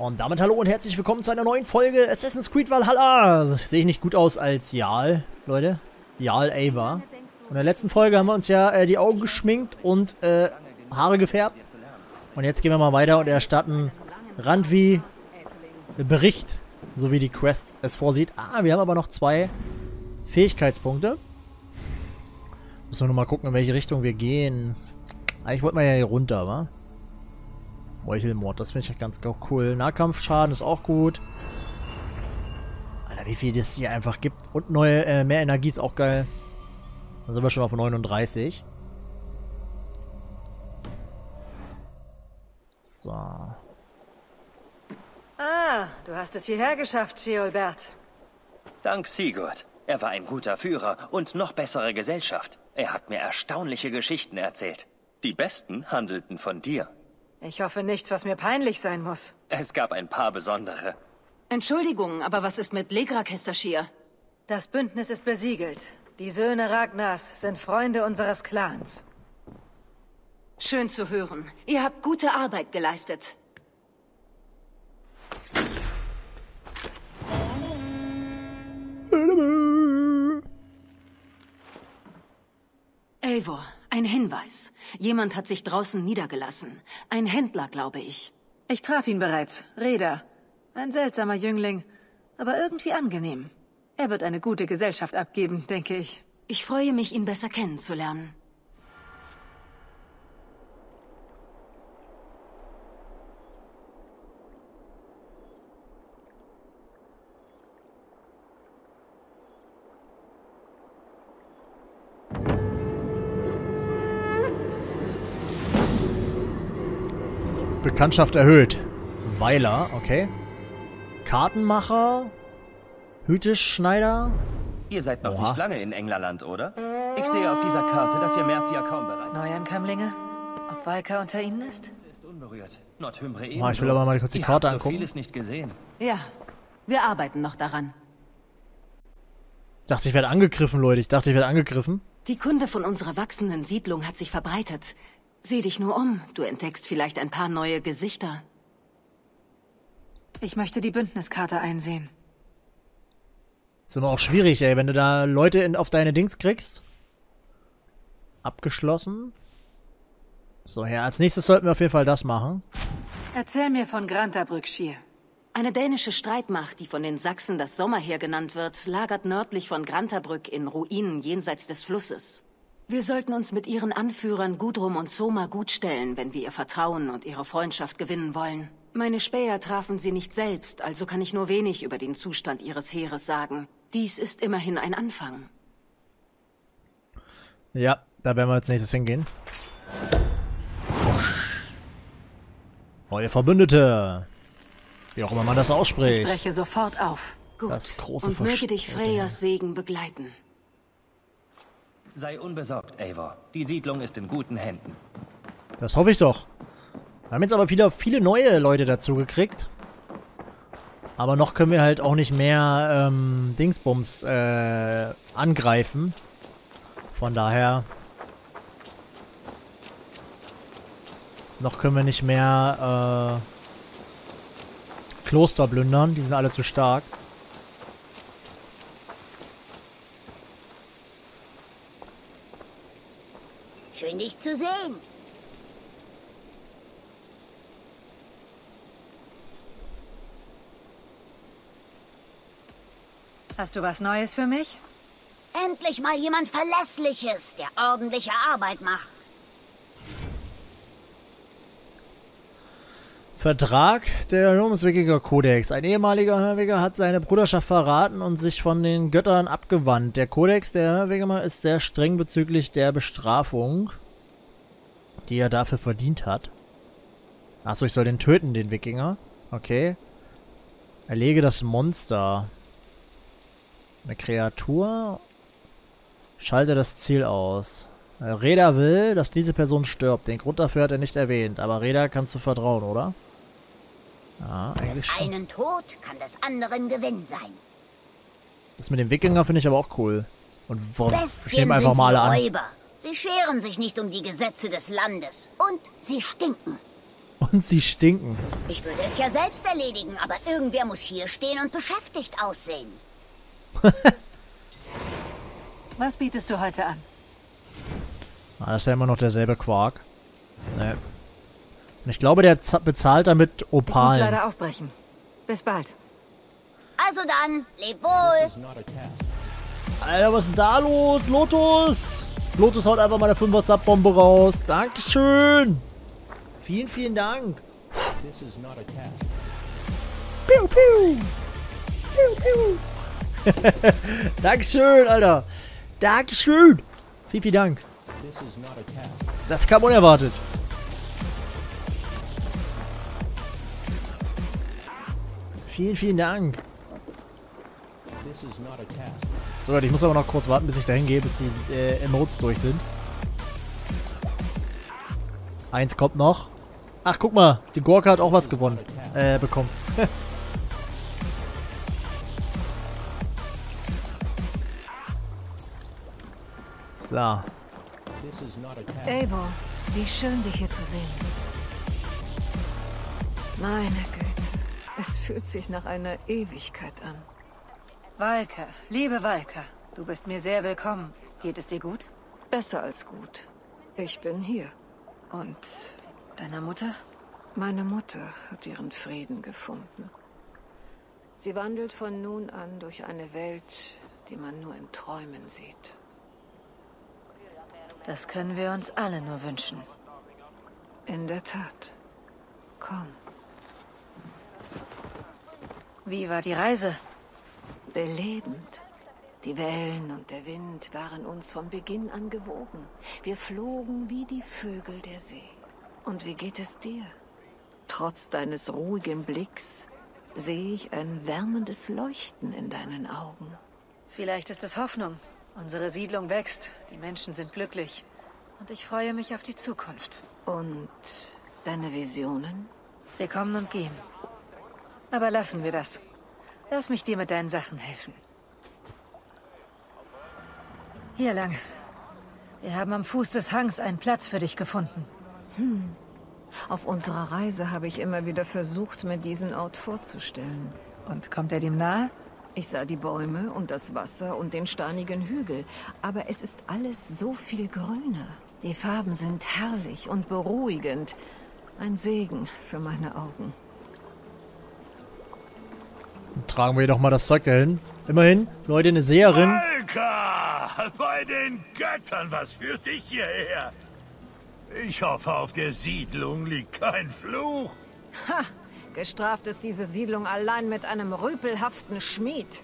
Und damit hallo und herzlich willkommen zu einer neuen Folge Assassin's Creed Valhalla. Sehe ich nicht gut aus als Jarl, Leute? Jarl Ava. Und in der letzten Folge haben wir uns ja äh, die Augen geschminkt und äh, Haare gefärbt. Und jetzt gehen wir mal weiter und erstatten Randvi Bericht, so wie die Quest es vorsieht. Ah, wir haben aber noch zwei Fähigkeitspunkte. Müssen wir nur mal gucken, in welche Richtung wir gehen. Eigentlich wollten wir ja hier runter, wa? Meuchelmord, das finde ich ganz cool. Nahkampfschaden ist auch gut. Alter, wie viel das hier einfach gibt. Und neue, äh, mehr Energie ist auch geil. Dann sind wir schon auf 39. So. Ah, du hast es hierher geschafft, Geolbert. Dank Sigurd. Er war ein guter Führer und noch bessere Gesellschaft. Er hat mir erstaunliche Geschichten erzählt. Die besten handelten von dir. Ich hoffe nichts, was mir peinlich sein muss. Es gab ein paar besondere. Entschuldigung, aber was ist mit Legrakestashir? Das Bündnis ist besiegelt. Die Söhne Ragnars sind Freunde unseres Clans. Schön zu hören. Ihr habt gute Arbeit geleistet. Eivor, ein Hinweis. Jemand hat sich draußen niedergelassen. Ein Händler, glaube ich. Ich traf ihn bereits. Reda. Ein seltsamer Jüngling, aber irgendwie angenehm. Er wird eine gute Gesellschaft abgeben, denke ich. Ich freue mich, ihn besser kennenzulernen. Bekanntschaft erhöht. Weiler, okay. Kartenmacher. Hüteschneider. Ihr seid noch Oha. nicht lange in Englerland, oder? Ich sehe auf dieser Karte, dass ihr Mercia kaum bereit Neuankömmlinge? Ob Valka unter ihnen ist? ist. Unberührt. Nordhymbre Oh, ich will aber mal kurz die Ihr Karte habt angucken. so vieles nicht gesehen. Ja, wir arbeiten noch daran. Ich dachte, ich werde angegriffen, Leute. Ich dachte, ich werde angegriffen. Die Kunde von unserer wachsenden Siedlung hat sich verbreitet. Sieh dich nur um, du entdeckst vielleicht ein paar neue Gesichter. Ich möchte die Bündniskarte einsehen. Ist immer auch schwierig, ey, wenn du da Leute in, auf deine Dings kriegst. Abgeschlossen. So, ja, als nächstes sollten wir auf jeden Fall das machen. Erzähl mir von Grantabrückschir. Eine dänische Streitmacht, die von den Sachsen das Sommerheer genannt wird, lagert nördlich von Grantabrück in Ruinen jenseits des Flusses. Wir sollten uns mit ihren Anführern Gudrum und Soma gutstellen, wenn wir ihr Vertrauen und ihre Freundschaft gewinnen wollen. Meine Späher trafen sie nicht selbst, also kann ich nur wenig über den Zustand ihres Heeres sagen. Dies ist immerhin ein Anfang. Ja, da werden wir als nächstes hingehen. Neue Verbündete. Wie auch immer man das Ich ausspricht. breche sofort auf. Gut. Das große und möge dich Freyas Segen begleiten. Sei unbesorgt, Eivor. Die Siedlung ist in guten Händen. Das hoffe ich doch. Wir haben jetzt aber wieder viele neue Leute dazu gekriegt. Aber noch können wir halt auch nicht mehr ähm, Dingsbums äh, angreifen. Von daher. Noch können wir nicht mehr äh, Kloster plündern. Die sind alle zu stark. Schön, dich zu sehen. Hast du was Neues für mich? Endlich mal jemand Verlässliches, der ordentliche Arbeit macht. Vertrag der Ruhmeswikinger Kodex. Ein ehemaliger Hörweger hat seine Bruderschaft verraten und sich von den Göttern abgewandt. Der Kodex der Hörweger ist sehr streng bezüglich der Bestrafung, die er dafür verdient hat. Achso, ich soll den töten, den Wikinger. Okay. Erlege das Monster. Eine Kreatur. Schalte das Ziel aus. Reda will, dass diese Person stirbt. Den Grund dafür hat er nicht erwähnt. Aber Reda kannst du vertrauen, oder? Ja, eigentlich Des schon. einen Tod kann des anderen Gewinn sein. Das mit dem Wikinger finde ich aber auch cool. Und wo, ich Bestien nehme einfach mal an. Räuber. Sie scheren sich nicht um die Gesetze des Landes. Und sie stinken. Und sie stinken. Ich würde es ja selbst erledigen, aber irgendwer muss hier stehen und beschäftigt aussehen. Was bietest du heute an? Ah, das ist ja immer noch derselbe Quark. Ne. Und ich glaube, der bezahlt damit Ich muss leider aufbrechen. Bis bald. Also dann, leb wohl. Alter, was ist denn da los? Lotus! Lotus haut einfach mal eine 5er Sub-Bombe raus. Dankeschön! Vielen, vielen Dank. Piu, piu. Piu, piu. Dankeschön, Alter. Dankeschön. Vielen, vielen Dank. Das kam unerwartet. Vielen, vielen Dank. So Leute, ich muss aber noch kurz warten, bis ich dahin gehe, bis die äh, Emotes durch sind. Eins kommt noch. Ach, guck mal, die Gorka hat auch was gewonnen. Äh, bekommen. so. Eivor, wie schön, dich hier zu sehen. Meine Güte, es fühlt sich nach einer Ewigkeit an. Walker, liebe Walker, du bist mir sehr willkommen. Geht es dir gut? Besser als gut. Ich bin hier. Und deiner Mutter? Meine Mutter hat ihren Frieden gefunden. Sie wandelt von nun an durch eine Welt, die man nur in Träumen sieht. Das können wir uns alle nur wünschen. In der Tat. Komm, Wie war die Reise? belebend. Die Wellen und der Wind waren uns von Beginn an gewogen. Wir flogen wie die Vögel der See. Und wie geht es dir? Trotz deines ruhigen Blicks sehe ich ein wärmendes Leuchten in deinen Augen. Vielleicht ist es Hoffnung. Unsere Siedlung wächst, die Menschen sind glücklich. Und ich freue mich auf die Zukunft. Und deine Visionen? Sie kommen und gehen. Aber lassen wir das. Lass mich dir mit deinen Sachen helfen. Hier lang. Wir haben am Fuß des Hangs einen Platz für dich gefunden. Auf unserer Reise habe ich immer wieder versucht, mir diesen Ort vorzustellen. Und kommt er dem nahe? Ich sah die Bäume und das Wasser und den steinigen Hügel, aber es ist alles so viel grüner. Die Farben sind herrlich und beruhigend. Ein Segen für meine Augen. Tragen wir doch mal das Zeug dahin. Immerhin, Leute, eine Seherin. Alka! Bei den Göttern, was führt dich hierher? Ich hoffe, auf der Siedlung liegt kein Fluch. Gestraft ist diese Siedlung allein mit einem rüpelhaften Schmied.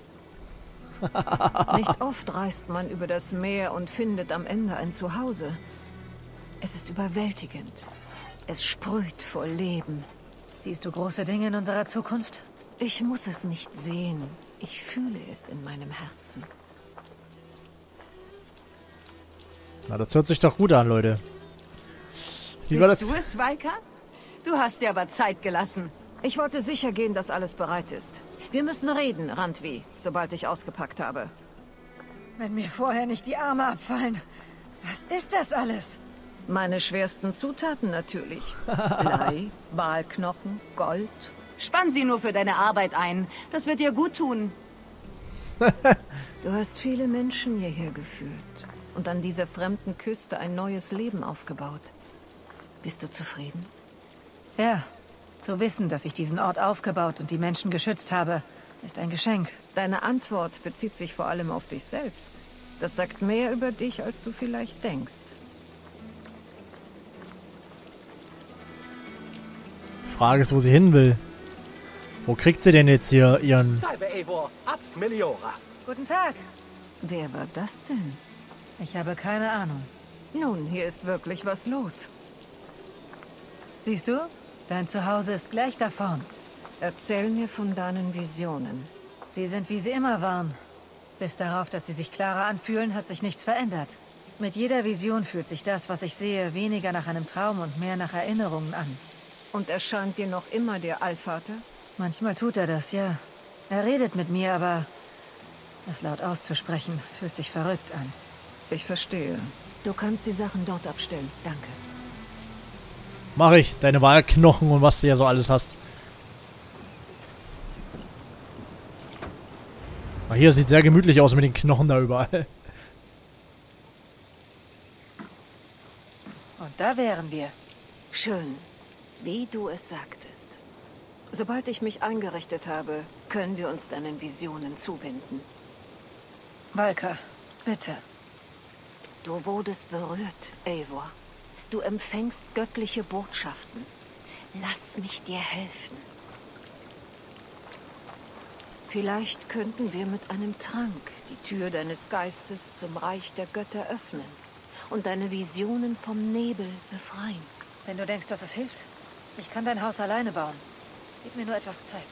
Nicht oft reist man über das Meer und findet am Ende ein Zuhause. Es ist überwältigend. Es sprüht vor Leben. Siehst du große Dinge in unserer Zukunft? Ich muss es nicht sehen. Ich fühle es in meinem Herzen. Na, das hört sich doch gut an, Leute. Wie war das? Bist du es, Walker? Du hast dir aber Zeit gelassen. Ich wollte sicher gehen, dass alles bereit ist. Wir müssen reden, Randvi, sobald ich ausgepackt habe. Wenn mir vorher nicht die Arme abfallen. Was ist das alles? Meine schwersten Zutaten natürlich. Blei, Walknochen, Gold. Spann sie nur für deine Arbeit ein. Das wird dir gut tun. Du hast viele Menschen hierher geführt und an dieser fremden Küste ein neues Leben aufgebaut. Bist du zufrieden? Ja, zu wissen, dass ich diesen Ort aufgebaut und die Menschen geschützt habe, ist ein Geschenk. Deine Antwort bezieht sich vor allem auf dich selbst. Das sagt mehr über dich, als du vielleicht denkst. Frage ist, wo sie hin will. Wo kriegt sie denn jetzt hier ihren... Salve Eivor, ab Meliora. Guten Tag. Wer war das denn? Ich habe keine Ahnung. Nun, hier ist wirklich was los. Siehst du? Dein Zuhause ist gleich da vorn. Erzähl mir von deinen Visionen. Sie sind wie sie immer waren. Bis darauf, dass sie sich klarer anfühlen, hat sich nichts verändert. Mit jeder Vision fühlt sich das, was ich sehe, weniger nach einem Traum und mehr nach Erinnerungen an. Und erscheint dir noch immer der Allvater? Manchmal tut er das, ja. Er redet mit mir, aber es laut auszusprechen fühlt sich verrückt an. Ich verstehe. Du kannst die Sachen dort abstellen. Danke. Mach ich. Deine Wahlknochen und was du ja so alles hast. Ah, hier sieht sehr gemütlich aus mit den Knochen da überall. Und da wären wir. Schön, wie du es sagtest. Sobald ich mich eingerichtet habe, können wir uns deinen Visionen zuwenden. Valka, bitte. Du wurdest berührt, Eivor. Du empfängst göttliche Botschaften. Lass mich dir helfen. Vielleicht könnten wir mit einem Trank die Tür deines Geistes zum Reich der Götter öffnen und deine Visionen vom Nebel befreien. Wenn du denkst, dass es hilft, ich kann dein Haus alleine bauen. Gib mir nur etwas Zeit.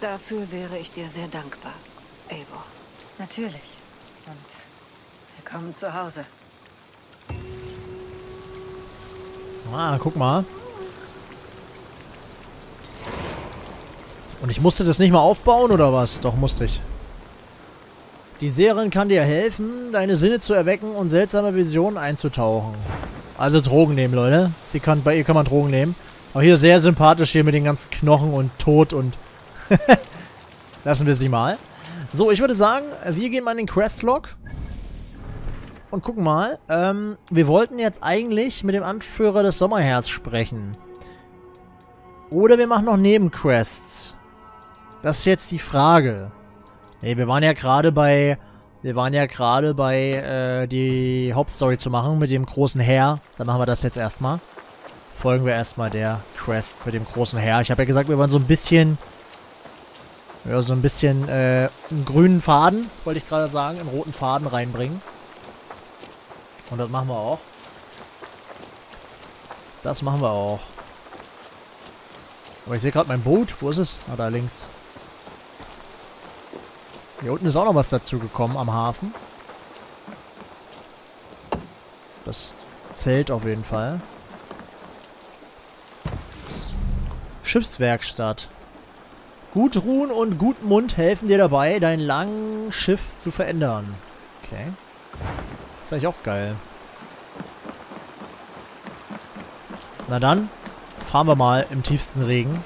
Dafür wäre ich dir sehr dankbar, Eivor. Natürlich. Und willkommen zu Hause. Ah, guck mal. Und ich musste das nicht mal aufbauen, oder was? Doch, musste ich. Die Seherin kann dir helfen, deine Sinne zu erwecken und seltsame Visionen einzutauchen. Also Drogen nehmen, Leute. Sie kann, bei ihr kann man Drogen nehmen. Aber hier sehr sympathisch hier mit den ganzen Knochen und Tod und... Lassen wir sie mal. So, ich würde sagen, wir gehen mal in den Questlog. Und gucken mal. Ähm, wir wollten jetzt eigentlich mit dem Anführer des Sommerherz sprechen. Oder wir machen noch Nebenquests. Das ist jetzt die Frage. Nee, wir waren ja gerade bei... Wir waren ja gerade bei, äh, die Hauptstory zu machen mit dem großen Herr. Dann machen wir das jetzt erstmal. Folgen wir erstmal der Quest mit dem großen Herr. Ich habe ja gesagt, wir wollen so ein bisschen... Ja, so ein bisschen, äh, einen grünen Faden, wollte ich gerade sagen, einen roten Faden reinbringen. Und das machen wir auch. Das machen wir auch. Aber ich sehe gerade mein Boot. Wo ist es? Ah, da links. Hier unten ist auch noch was dazu gekommen am Hafen. Das zählt auf jeden Fall. Schiffswerkstatt. Gudrun und Gutmund helfen dir dabei, dein langes Schiff zu verändern. Okay. Das ist eigentlich auch geil. Na dann, fahren wir mal im tiefsten Regen.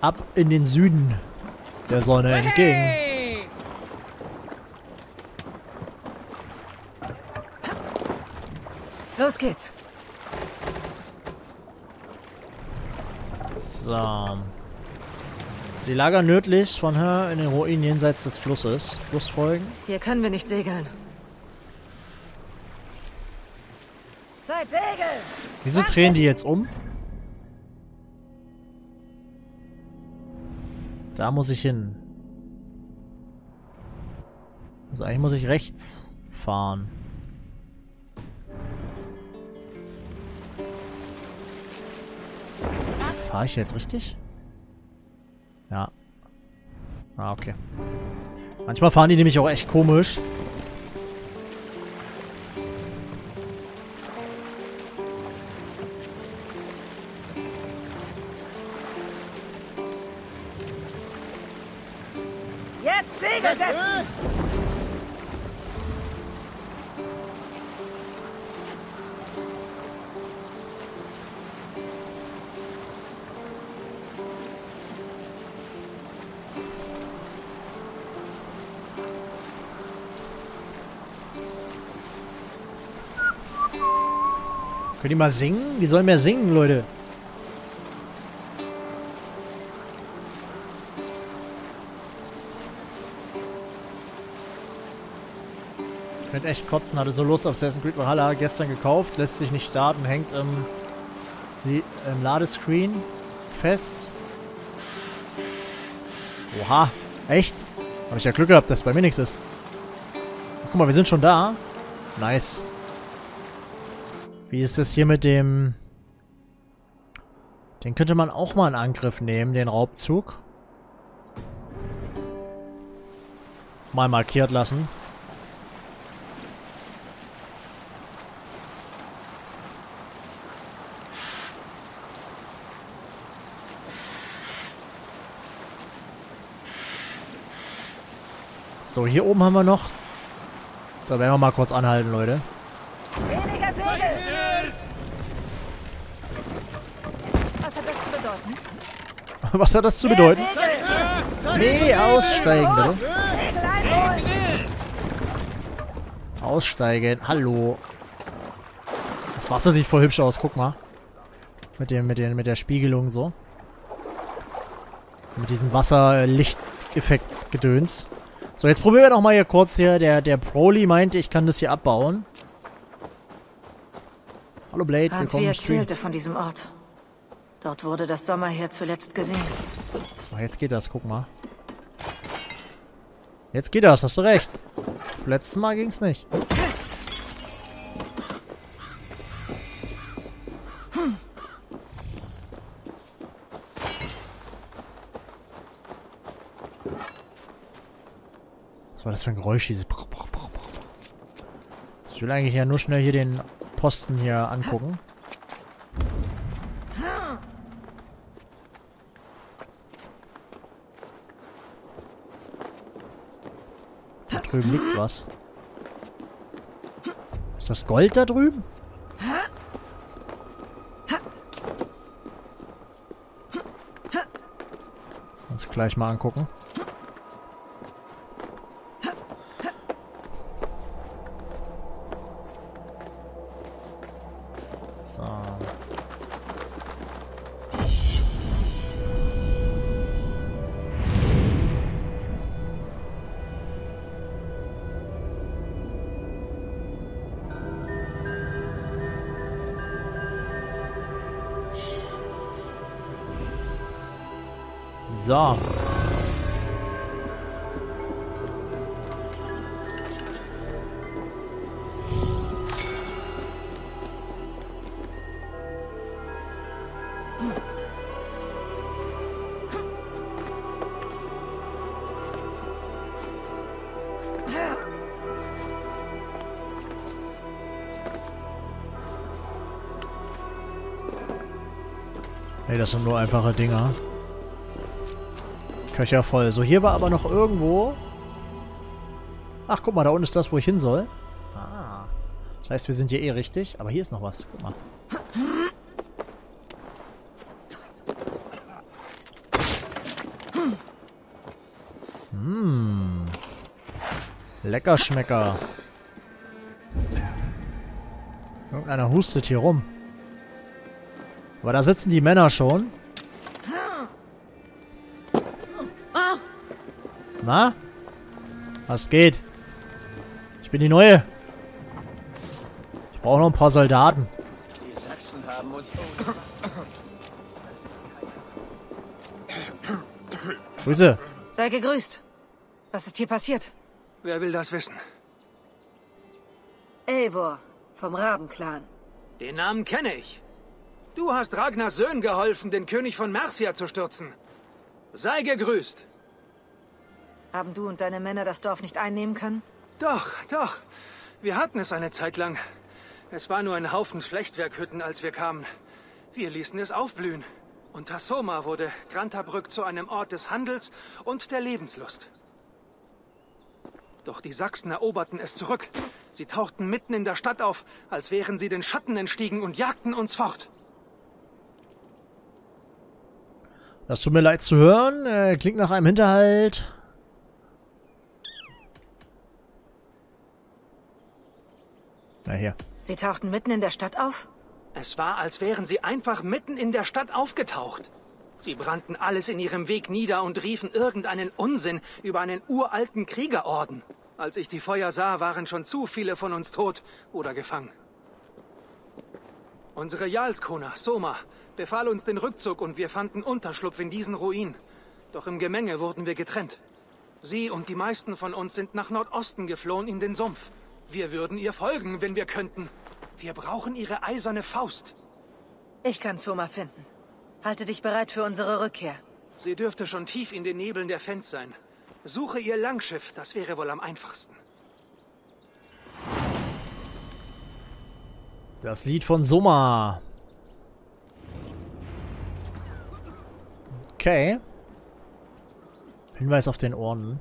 Ab in den Süden der Sonne entgegen. Los geht's. So. Sie lagern nördlich von Her in den Ruinen jenseits des Flusses. Flussfolgen. Hier können wir nicht segeln. Zeit, segeln! Wieso drehen die jetzt um? Da muss ich hin. Also eigentlich muss ich rechts fahren. Fahre ich jetzt richtig? Ja. Ah, okay. Manchmal fahren die nämlich auch echt komisch. Könnt ihr mal singen? Wir sollen mehr singen, Leute. Ich könnte echt kotzen, hatte so Lust auf Assassin's Creed Valhalla. Gestern gekauft, lässt sich nicht starten, hängt im, im Ladescreen fest. Oha, echt? Habe ich ja Glück gehabt, dass bei mir nichts ist. Guck mal, wir sind schon da. Nice. Wie ist das hier mit dem... Den könnte man auch mal in Angriff nehmen, den Raubzug. Mal markiert lassen. So, hier oben haben wir noch... Da werden wir mal kurz anhalten, Leute. Was hat das zu bedeuten? Nee, aussteigen, bitte. Aussteigen. Hallo. Das Wasser sieht voll hübsch aus, guck mal. Mit dem, mit den, mit der Spiegelung so. Mit diesem Wasserlichteffekt-Gedöns. So, jetzt probieren wir noch mal hier kurz hier. Der, der Broly meinte, ich kann das hier abbauen. Hallo Blade, willkommen Stream. erzählte von diesem Ort. Dort wurde das Sommerheer zuletzt gesehen. Ah, jetzt geht das, guck mal. Jetzt geht das, hast du recht. Letztes Mal ging's nicht. Was war das für ein Geräusch, dieses... Ich will eigentlich ja nur schnell hier den Posten hier angucken. Drüben liegt was. Ist das Gold da drüben? Uns gleich mal angucken. Sind nur einfache Dinger. Köcher voll. So, hier war aber noch irgendwo... Ach, guck mal, da unten ist das, wo ich hin soll. Ah. Das heißt, wir sind hier eh richtig. Aber hier ist noch was. Guck mal. Hm. Lecker Schmecker. Irgendeiner hustet hier rum. Aber da sitzen die Männer schon. Na? Was geht? Ich bin die Neue. Ich brauche noch ein paar Soldaten. Die Sachsen haben uns... Grüße. Sei gegrüßt. Was ist hier passiert? Wer will das wissen? Eivor, vom Rabenclan. Den Namen kenne ich. Du hast Ragnars Söhnen geholfen, den König von Mercia zu stürzen. Sei gegrüßt. Haben du und deine Männer das Dorf nicht einnehmen können? Doch, doch. Wir hatten es eine Zeit lang. Es war nur ein Haufen Flechtwerkhütten, als wir kamen. Wir ließen es aufblühen. Und Tassoma wurde Grantabrück zu einem Ort des Handels und der Lebenslust. Doch die Sachsen eroberten es zurück. Sie tauchten mitten in der Stadt auf, als wären sie den Schatten entstiegen und jagten uns fort. Das tut mir leid zu hören. Äh, klingt nach einem Hinterhalt. Na hier. Sie tauchten mitten in der Stadt auf? Es war, als wären sie einfach mitten in der Stadt aufgetaucht. Sie brannten alles in ihrem Weg nieder und riefen irgendeinen Unsinn über einen uralten Kriegerorden. Als ich die Feuer sah, waren schon zu viele von uns tot oder gefangen. Unsere Jarlskona, Soma, befahl uns den Rückzug und wir fanden Unterschlupf in diesen Ruinen. Doch im Gemenge wurden wir getrennt. Sie und die meisten von uns sind nach Nordosten geflohen in den Sumpf. Wir würden ihr folgen, wenn wir könnten. Wir brauchen ihre eiserne Faust. Ich kann Soma finden. Halte dich bereit für unsere Rückkehr. Sie dürfte schon tief in den Nebeln der Fens sein. Suche ihr Langschiff, das wäre wohl am einfachsten. Das Lied von Soma. Okay. Hinweis auf den Orden.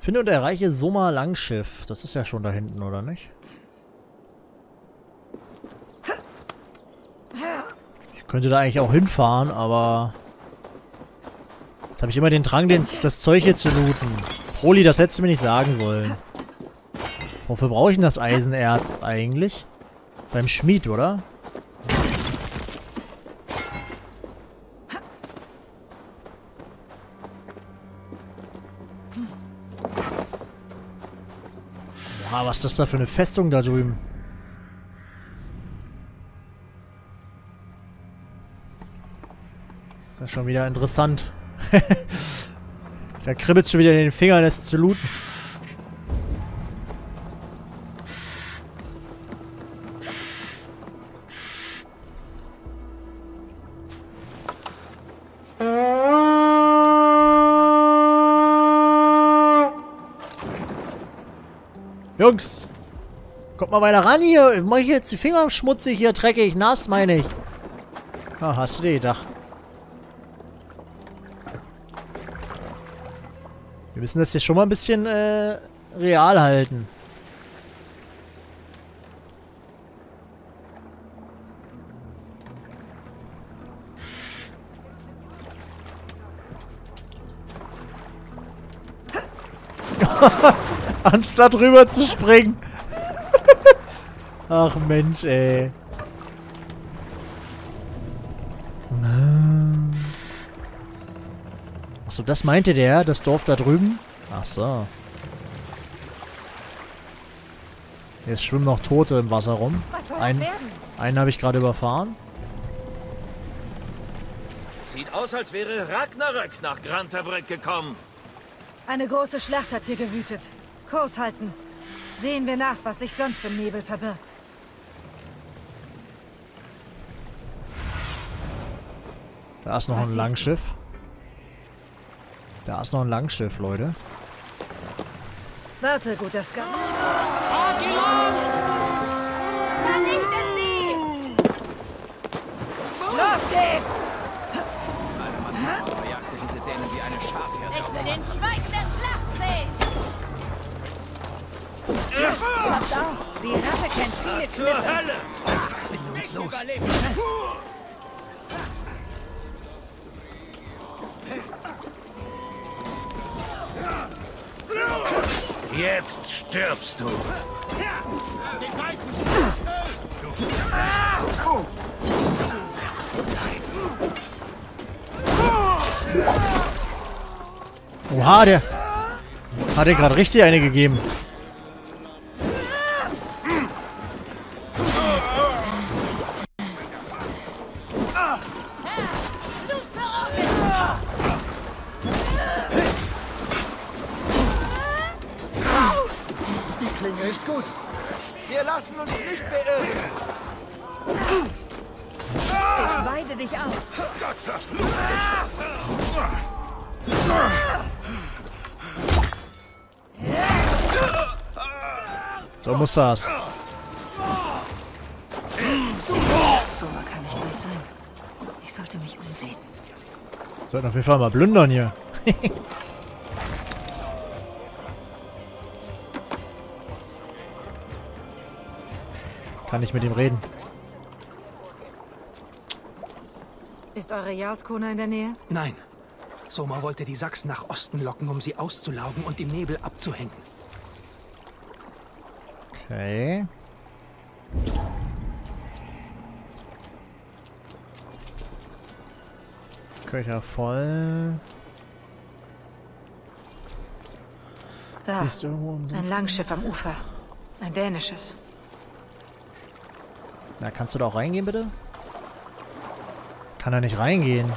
Finde und erreiche Soma Langschiff. Das ist ja schon da hinten, oder nicht? Ich Könnte da eigentlich auch hinfahren, aber... Jetzt habe ich immer den Drang, den, das Zeug hier zu looten. Proli, das hättest du mir nicht sagen sollen. Wofür brauche ich denn das Eisenerz eigentlich? Beim Schmied, oder? Boah, was ist das da für eine Festung da drüben? ist ja schon wieder interessant. da kribbelt schon wieder in den Fingern, es zu looten. Jungs! Kommt mal weiter ran hier. Mach ich jetzt die Finger schmutzig hier, dreckig, nass, meine ich. Ah, hast du dir gedacht. Wir müssen das jetzt schon mal ein bisschen äh, real halten. Anstatt rüber zu springen. Ach Mensch, ey. Achso, das meinte der, das Dorf da drüben? Ach so. Jetzt schwimmen noch Tote im Wasser rum. Ein, einen habe ich gerade überfahren. Sieht aus, als wäre Ragnarök nach Grantabrück gekommen. Eine große Schlacht hat hier gewütet. Kurs halten. Sehen wir nach, was sich sonst im Nebel verbirgt. Da ist noch Was ein Langschiff. Da ist noch ein Langschiff, Leute. Warte, guter Scout. Los geht's! Ich will den Schweiß Passt auf, die Ratte kennt viele Kniffe. Jetzt stirbst du. Oha, der hat dir gerade richtig eine gegeben. So muss das. Soma kann nicht weit sein. Ich sollte mich umsehen. Sollten auf jeden Fall mal plündern hier. Kann nicht mit ihm reden. Ist eure Jarlskona in der Nähe? Nein. Soma wollte die Sachsen nach Osten locken, um sie auszulaugen und im Nebel abzuhängen. Okay. Köcher voll. Da. Ist irgendwo Ein Sumpf? Langschiff am Ufer. Ein dänisches. Na, kannst du da auch reingehen, bitte? Kann er nicht reingehen.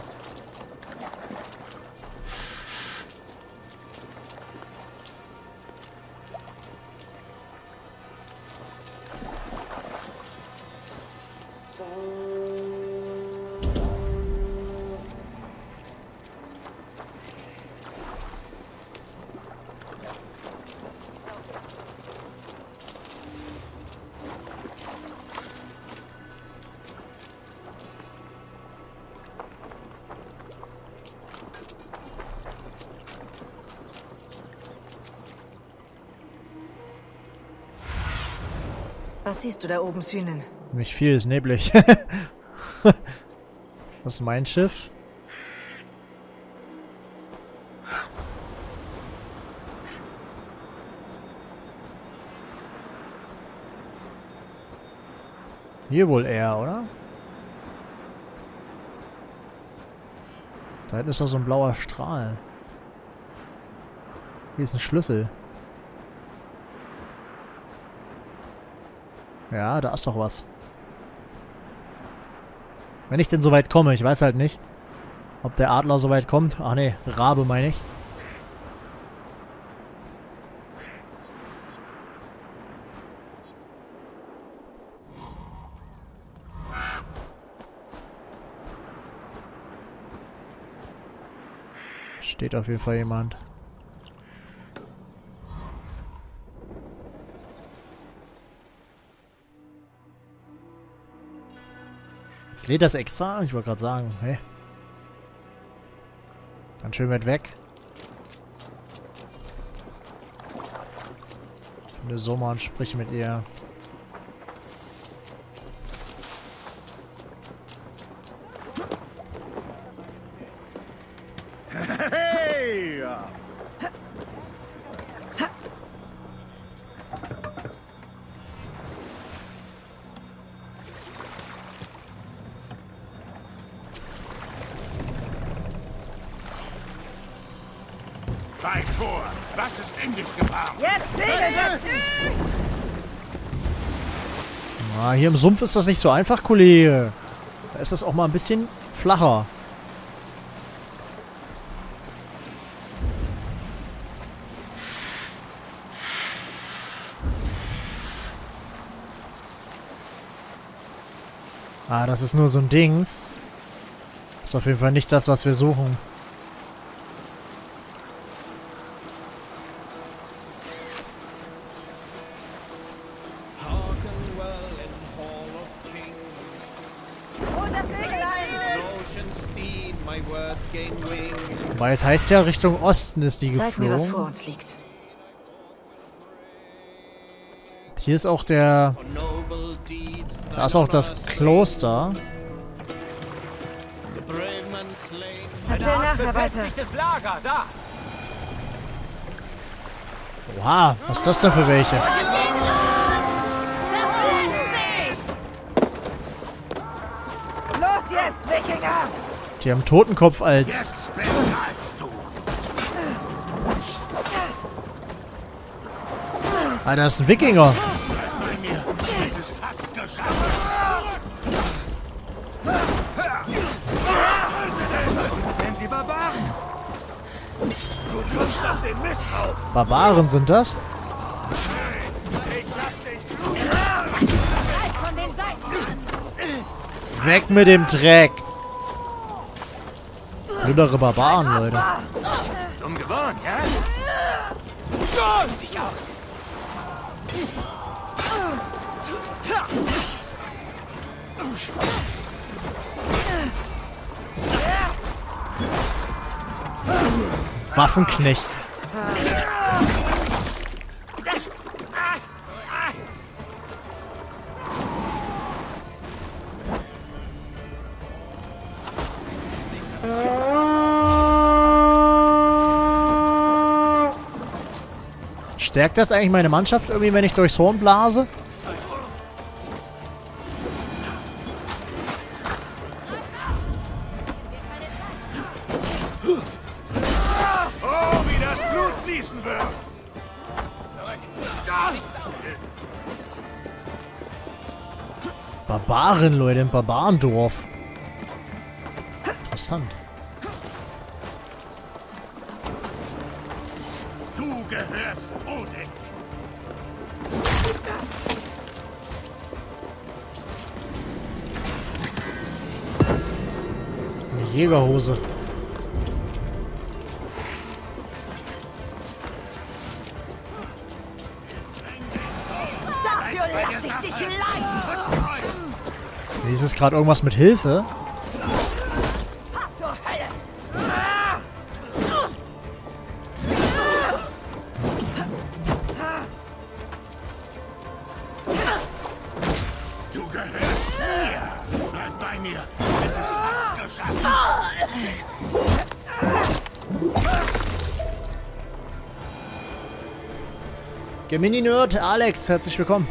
Siehst du da oben, Sühnen? Nicht viel, ist neblig. Das ist mein Schiff. Hier wohl eher, oder? Da hinten ist doch so ein blauer Strahl. Hier ist ein Schlüssel. Ja, da ist doch was. Wenn ich denn so weit komme, ich weiß halt nicht. Ob der Adler so weit kommt. Ach nee, Rabe meine ich. Steht auf jeden Fall jemand. Lädt das extra? Ich wollte gerade sagen, hey. Ganz schön weit weg. Finde Sommer und sprich mit ihr. Was ist endlich gefahren? Jetzt Segel setzen! Ah, hier im Sumpf ist das nicht so einfach, Kollege. Da ist das auch mal ein bisschen flacher. Ah, das ist nur so ein Dings. Ist auf jeden Fall nicht das, was wir suchen. Wobei es heißt ja, Richtung Osten ist die Zeig mir, was vor geflogen. uns liegt. Hier ist auch der... Da ist auch das Kloster. Erzähl nachher weiter. Oha, was ist das denn für welche? Los jetzt, Wikinger! Die haben Totenkopf als... Jetzt bezahlst du. Alter, das ist ein Wikinger. Barbaren. Du kommst auf den Mist auf. Barbaren sind das? Weg mit dem Dreck. Blödere Barbaren, Leute. Dumm gewohnt, ja? dich aus. Waffenknecht. Stärkt das eigentlich meine Mannschaft irgendwie, wenn ich durchs Horn blase? Barbaren, Leute, im Barbarendorf. Interessant. Du gehörst Odin. Jägerhose. Es gerade irgendwas mit Hilfe? Fast Gemini-Nerd, Alex, herzlich willkommen.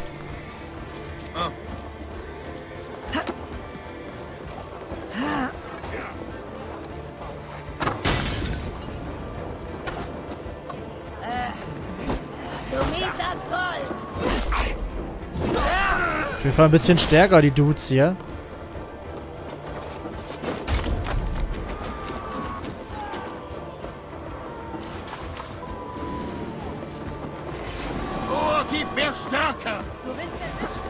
Jeden Fall ein bisschen stärker, die Dudes hier. Oh, gib mir Stärke! Du willst es nicht?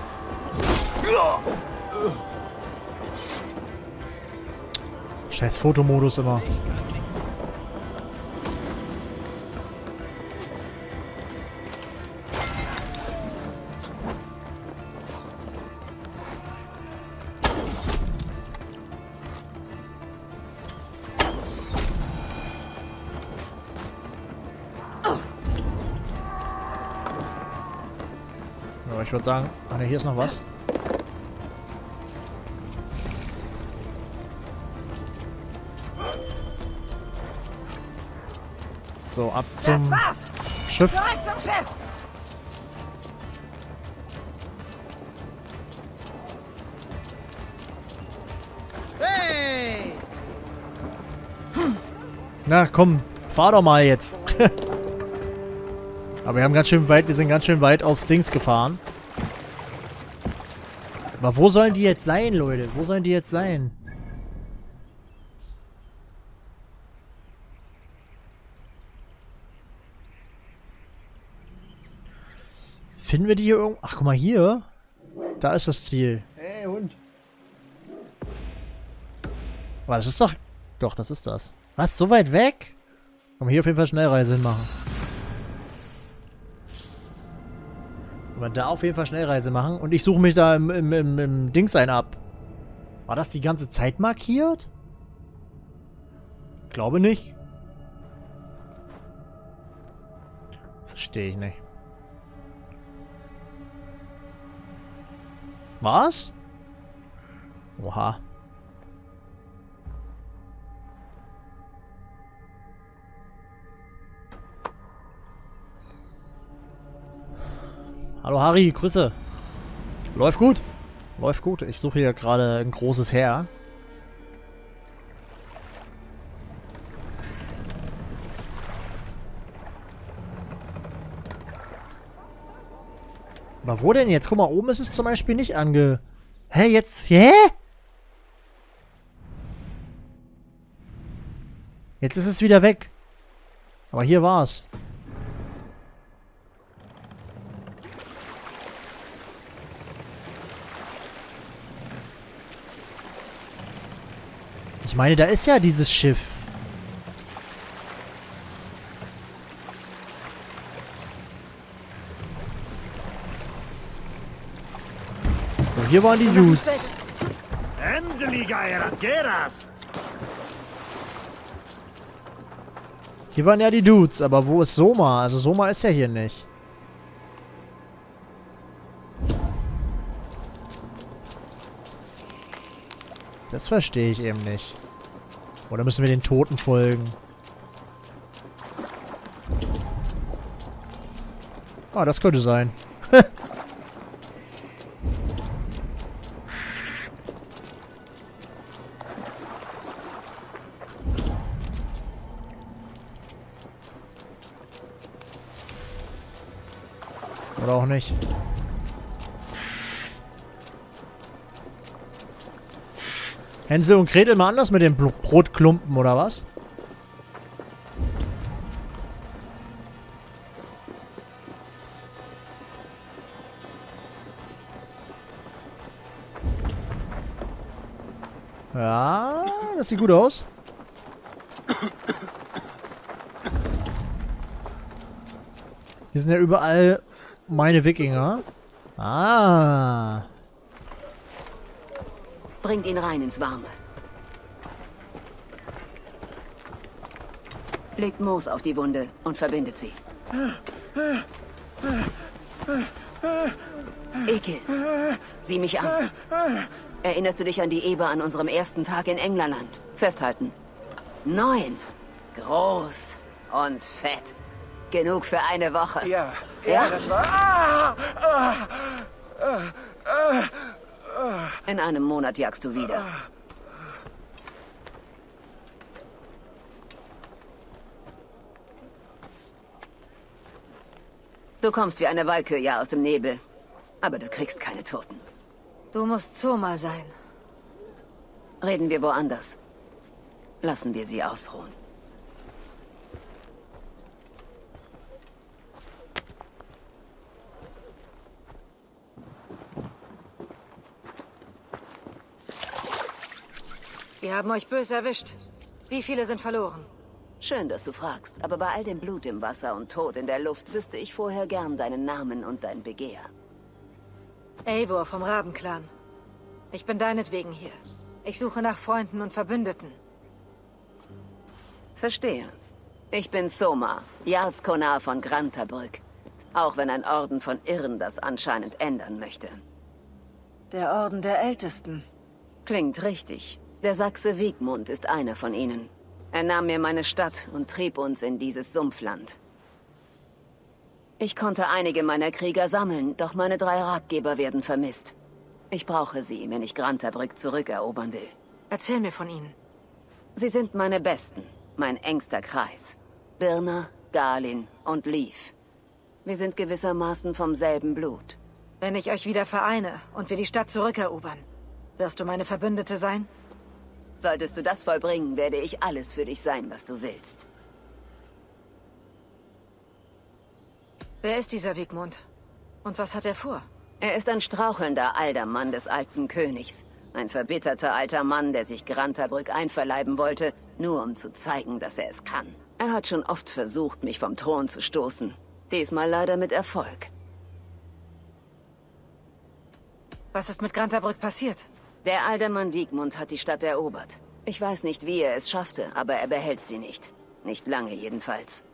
Scheiß Fotomodus immer. Würde sagen, ah, ne, hier ist noch was. So, ab zum! Schiff. Zum Schiff! Hey! Na komm, fahr doch mal jetzt. Aber wir haben ganz schön weit, wir sind ganz schön weit aufs Dings gefahren. Aber wo sollen die jetzt sein, Leute? Wo sollen die jetzt sein? Finden wir die hier irgendwo? Ach, guck mal hier. Da ist das Ziel. Hey, Hund. Aber das ist doch... Doch, das ist das. Was? So weit weg? Man hier auf jeden Fall Schnellreise hinmachen. Man da auf jeden Fall Schnellreise machen. Und ich suche mich da im, im, im, im Dings ein ab. War das die ganze Zeit markiert? Glaube nicht. Verstehe ich nicht. Was? Oha. Hallo Harry, Grüße. Läuft gut. Läuft gut. Ich suche hier gerade ein großes Heer. Aber wo denn jetzt? Guck mal, oben ist es zum Beispiel nicht ange... Hä, jetzt... Hä? Jetzt ist es wieder weg. Aber hier war's. Ich meine, da ist ja dieses Schiff. So, hier waren die Dudes. Hier waren ja die Dudes, aber wo ist Soma? Also Soma ist ja hier nicht. Das verstehe ich eben nicht. Oder müssen wir den Toten folgen? Ah, das könnte sein. Oder auch nicht. Hänsel und Gretel mal anders mit den Brotklumpen, oder was? Ja, das sieht gut aus. Hier sind ja überall meine Wikinger. Ah. Bringt ihn rein ins Warme. Legt Moos auf die Wunde und verbindet sie. Ekel, sieh mich an. Erinnerst du dich an die Eber an unserem ersten Tag in Englerland? Festhalten. Neun. Groß und fett. Genug für eine Woche. Ja, Ja? ja, das war... Ah, ah, ah, ah. In einem Monat jagst du wieder. Du kommst wie eine Walküre aus dem Nebel. Aber du kriegst keine Toten. Du musst Zoma sein. Reden wir woanders. Lassen wir sie ausruhen. Wir haben euch böse erwischt. Wie viele sind verloren? Schön, dass du fragst, aber bei all dem Blut im Wasser und Tod in der Luft wüsste ich vorher gern deinen Namen und dein Begehr. Eivor vom Rabenclan. Ich bin deinetwegen hier. Ich suche nach Freunden und Verbündeten. Verstehe. Ich bin Soma, Jarlskonar von Grantabrück. Auch wenn ein Orden von Irren das anscheinend ändern möchte. Der Orden der Ältesten. Klingt richtig. Der Sachse Wiegmund ist einer von ihnen. Er nahm mir meine Stadt und trieb uns in dieses Sumpfland. Ich konnte einige meiner Krieger sammeln, doch meine drei Ratgeber werden vermisst. Ich brauche sie, wenn ich Grantabrück zurückerobern will. Erzähl mir von ihnen. Sie sind meine Besten, mein engster Kreis. Birna, Galin und Leaf. Wir sind gewissermaßen vom selben Blut. Wenn ich euch wieder vereine und wir die Stadt zurückerobern, wirst du meine Verbündete sein? Solltest du das vollbringen, werde ich alles für dich sein, was du willst. Wer ist dieser Wigmund? Und was hat er vor? Er ist ein strauchelnder alter Mann des alten Königs. Ein verbitterter alter Mann, der sich Grantabrück einverleiben wollte, nur um zu zeigen, dass er es kann. Er hat schon oft versucht, mich vom Thron zu stoßen. Diesmal leider mit Erfolg. Was ist mit Grantabrück passiert? Der Aldermann Wiegmund hat die Stadt erobert. Ich weiß nicht, wie er es schaffte, aber er behält sie nicht. Nicht lange jedenfalls.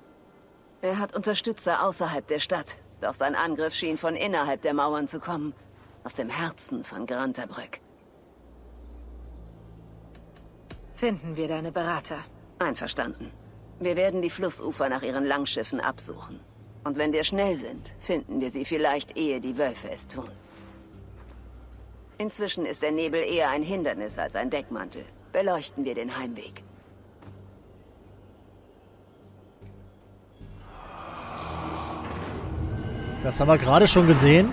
Er hat Unterstützer außerhalb der Stadt, doch sein Angriff schien von innerhalb der Mauern zu kommen. Aus dem Herzen von Grantabrück. Finden wir deine Berater. Einverstanden. Wir werden die Flussufer nach ihren Langschiffen absuchen. Und wenn wir schnell sind, finden wir sie vielleicht, ehe die Wölfe es tun. Inzwischen ist der Nebel eher ein Hindernis als ein Deckmantel. Beleuchten wir den Heimweg. Das haben wir gerade schon gesehen.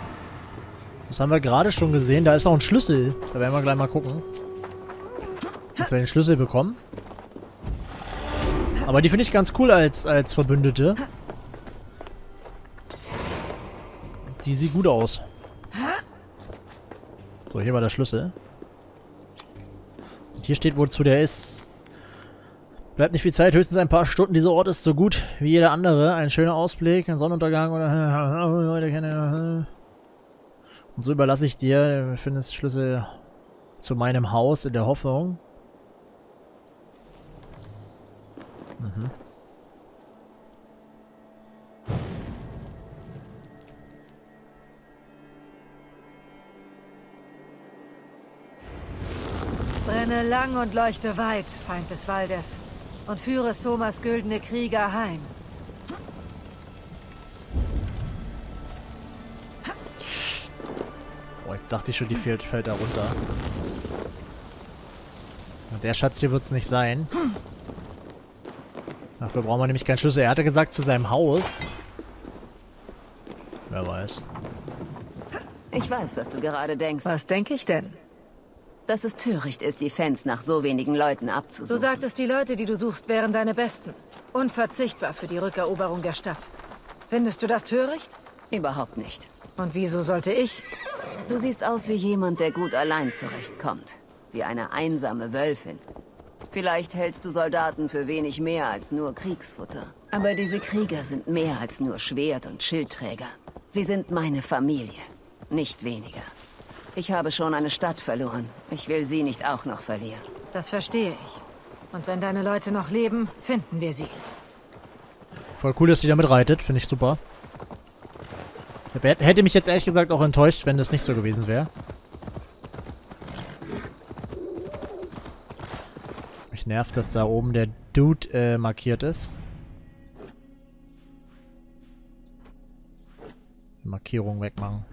Das haben wir gerade schon gesehen. Da ist auch ein Schlüssel. Da werden wir gleich mal gucken. Dass wir den Schlüssel bekommen. Aber die finde ich ganz cool als, als Verbündete. Die sieht gut aus. So, hier war der Schlüssel. Und hier steht, wozu der ist. Bleibt nicht viel Zeit, höchstens ein paar Stunden. Dieser Ort ist so gut wie jeder andere. Ein schöner Ausblick, ein Sonnenuntergang oder... Und so überlasse ich dir, findest Schlüssel zu meinem Haus in der Hoffnung. Mhm. Lang und leuchte weit, Feind des Waldes, und führe Somas güldene Krieger heim. Boah, jetzt dachte ich schon, die fällt, fällt da runter. Und der Schatz hier wird es nicht sein. Dafür brauchen wir nämlich keinen Schlüssel. Er hatte gesagt, zu seinem Haus. Wer weiß. Ich weiß, was du gerade denkst. Was denke ich denn? Dass es töricht ist, die Fans nach so wenigen Leuten Du abzusuchen. sagtest, die Leute, die du suchst, wären deine Besten. Unverzichtbar für die Rückeroberung der Stadt. Findest du das töricht? Überhaupt nicht. Und wieso sollte ich? Du siehst aus wie jemand, der gut allein zurechtkommt. Wie eine einsame Wölfin. Vielleicht hältst du Soldaten für wenig mehr als nur Kriegsfutter. Aber diese Krieger sind mehr als nur Schwert- und Schildträger. Sie sind meine Familie. Nicht weniger. Ich habe schon eine Stadt verloren. Ich will sie nicht auch noch verlieren. Das verstehe ich. Und wenn deine Leute noch leben, finden wir sie. Voll cool, dass sie damit reitet. Finde ich super. Hätte mich jetzt ehrlich gesagt auch enttäuscht, wenn das nicht so gewesen wäre. Mich nervt, dass da oben der Dude äh, markiert ist. Die Markierung wegmachen.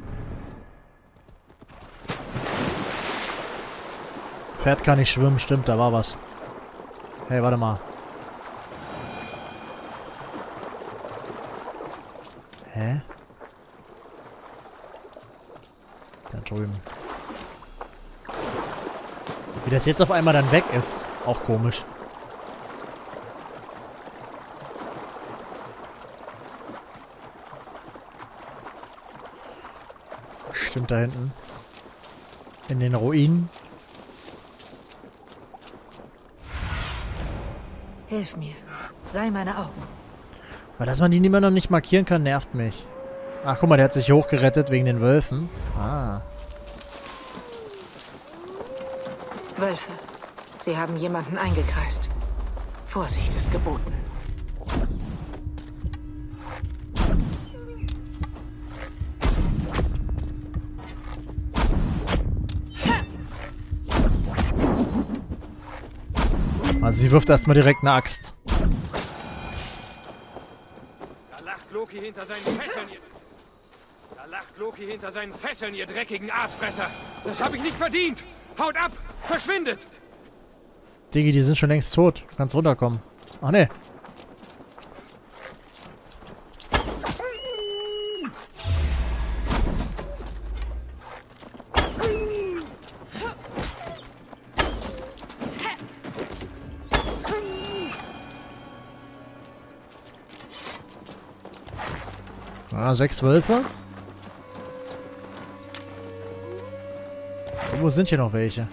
Pferd kann nicht schwimmen, stimmt, da war was. Hey, warte mal. Hä? Da drüben. Wie das jetzt auf einmal dann weg ist. Auch komisch. Stimmt da hinten. In den Ruinen. Hilf mir. Sei meine Augen. Weil dass man die immer noch nicht markieren kann, nervt mich. Ach, guck mal, der hat sich hochgerettet wegen den Wölfen. Ah. Wölfe. Sie haben jemanden eingekreist. Vorsicht ist geboten. Sie wirft erstmal direkt eine Axt. Da lacht Loki hinter seinen Fesseln, ihr... Da lacht Loki hinter seinen Fesseln, ihr dreckigen Aasfresser. Das habe ich nicht verdient. Haut ab! Verschwindet! Digi, die sind schon längst tot. Du kannst runterkommen. Ach ne. Sechs Wölfe. Wo sind hier noch welche?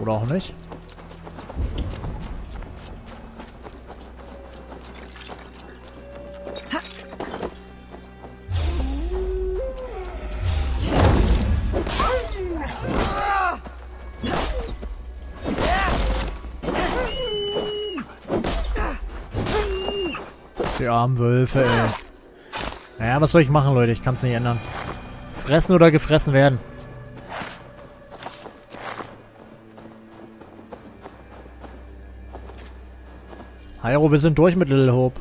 Oder auch nicht. Armen Wölfe, ey. Naja, was soll ich machen, Leute? Ich kann es nicht ändern. Fressen oder gefressen werden. Hyro, wir sind durch mit Little Hope.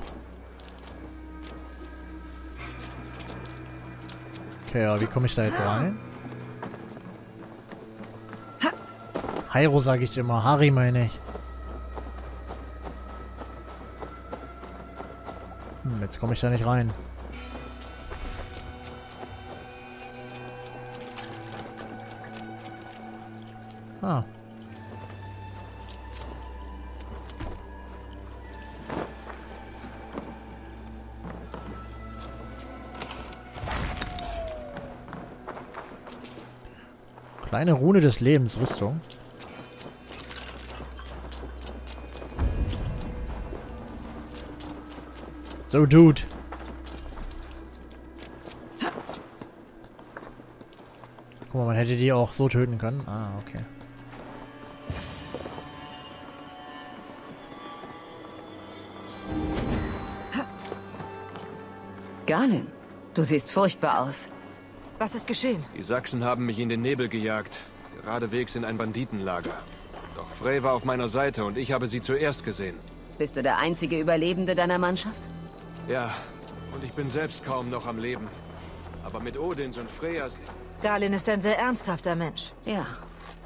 Okay, ja, wie komme ich da jetzt rein? Hyro sage ich immer. Harry meine ich. Jetzt komme ich da nicht rein. Ah. Kleine Rune des Lebens, Rüstung. So, Dude. Guck mal, man hätte die auch so töten können. Ah, okay. Galen, du siehst furchtbar aus. Was ist geschehen? Die Sachsen haben mich in den Nebel gejagt. Geradewegs in ein Banditenlager. Doch Frey war auf meiner Seite und ich habe sie zuerst gesehen. Bist du der einzige Überlebende deiner Mannschaft? Ja, und ich bin selbst kaum noch am Leben. Aber mit Odins und Freyas... Galin ist ein sehr ernsthafter Mensch. Ja,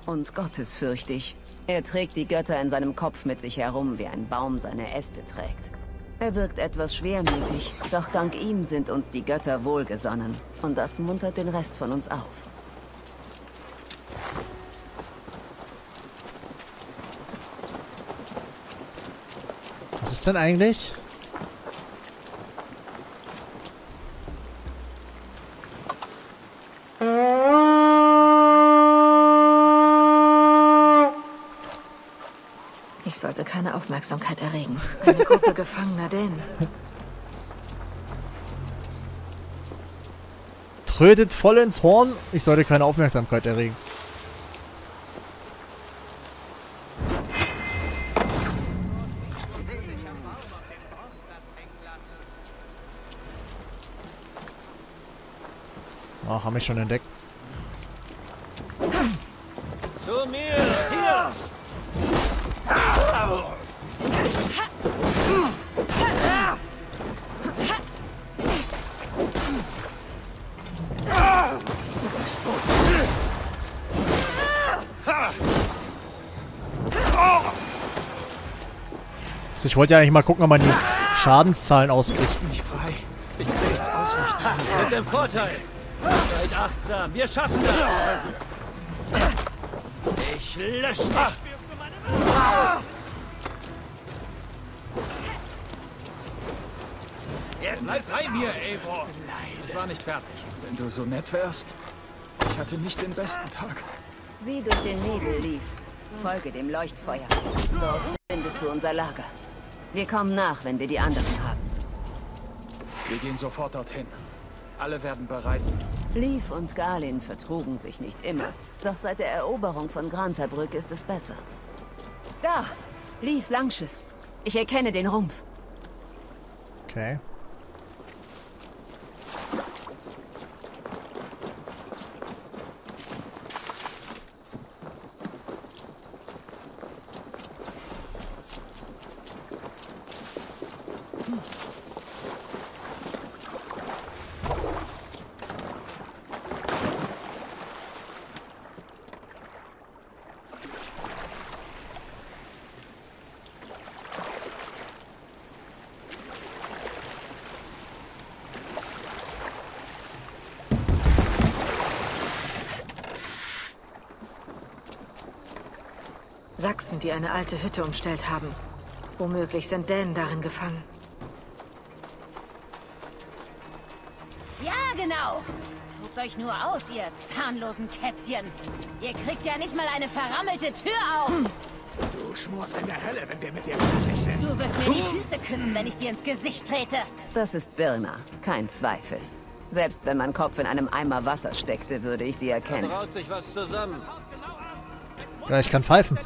und gottesfürchtig. Er trägt die Götter in seinem Kopf mit sich herum, wie ein Baum seine Äste trägt. Er wirkt etwas schwermütig, doch dank ihm sind uns die Götter wohlgesonnen. Und das muntert den Rest von uns auf. Was ist denn eigentlich? keine Aufmerksamkeit erregen. Eine Gruppe gefangener Dänen. Trötet voll ins Horn. Ich sollte keine Aufmerksamkeit erregen. Ach, haben mich schon entdeckt. Ich wollte ja eigentlich mal gucken, ob man die Schadenszahlen auskriegt. mich frei. Ich kann nichts ausrichten. Mit dem Vorteil. Seid achtsam. Wir schaffen das. Ich lösche dich. Bleib bei mir, Eivor. Ich war nicht fertig. Wenn du so nett wärst. Ich hatte nicht den besten Tag. Sieh durch den Nebel, Leaf. Folge dem Leuchtfeuer. Dort findest du unser Lager. Wir kommen nach, wenn wir die anderen haben. Wir gehen sofort dorthin. Alle werden bereit. Leaf und Galin vertrugen sich nicht immer. Doch seit der Eroberung von Grantabrück ist es besser. Da! Leafs Langschiff. Ich erkenne den Rumpf. Okay. Sachsen, die eine alte Hütte umstellt haben. Womöglich sind Dänen darin gefangen. Ja, genau. Guckt euch nur aus, ihr zahnlosen Kätzchen. Ihr kriegt ja nicht mal eine verrammelte Tür auf. Du schmorst in der Hölle, wenn wir mit dir fertig sind. Du wirst mir die Füße küssen, wenn ich dir ins Gesicht trete. Das ist Birna, kein Zweifel. Selbst wenn mein Kopf in einem Eimer Wasser steckte, würde ich sie Da erkennen. braut sich was zusammen. Ja, ich kann pfeifen.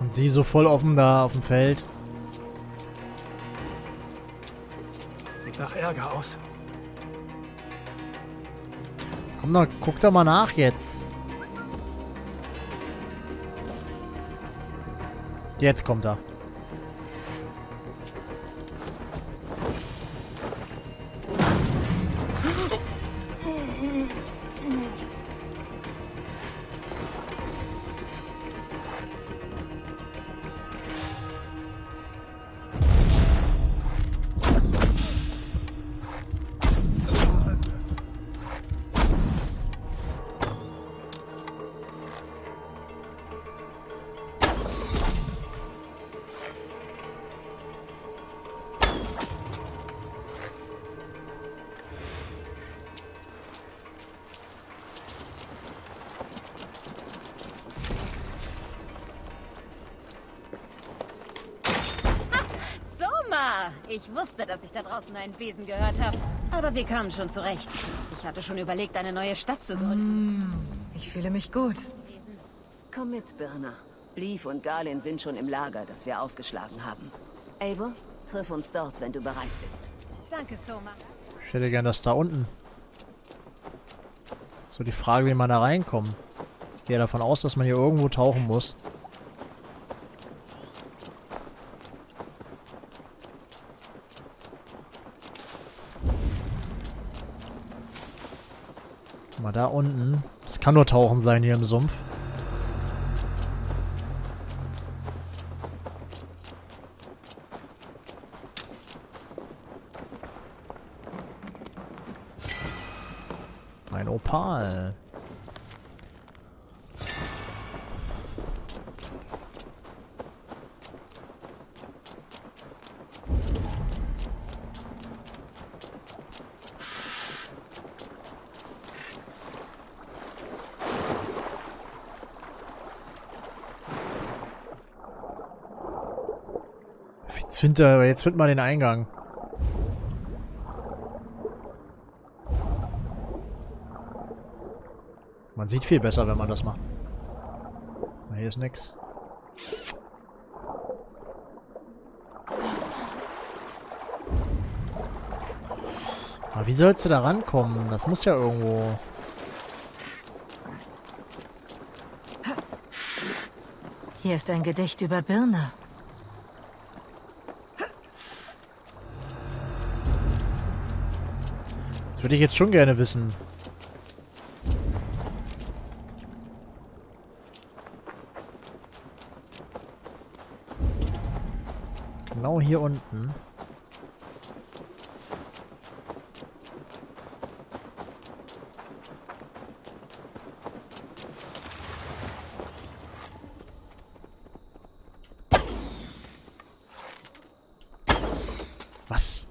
Und sie so voll offen da auf dem Feld. Sieht nach Ärger aus. Komm doch, guck doch mal nach jetzt. Jetzt kommt er. Draußen einen Besen gehört habe. Aber wir kamen schon zurecht. Ich hatte schon überlegt, eine neue Stadt zu gründen. Ich fühle mich gut. Komm mit, Birna. Leaf und Galin sind schon im Lager, das wir aufgeschlagen haben. Eivor, triff uns dort, wenn du bereit bist. Danke, Soma. Ich hätte gern das da unten. So die Frage, wie man da reinkommt. Ich gehe davon aus, dass man hier irgendwo tauchen muss. Unten. Es kann nur tauchen sein hier im Sumpf. Ein Opal. Jetzt findet er, jetzt findet man den Eingang. Man sieht viel besser, wenn man das macht. Hier ist nix. Aber wie sollst du da rankommen? Das muss ja irgendwo... Hier ist ein Gedicht über Birne. Würde ich jetzt schon gerne wissen. Genau hier unten. Was?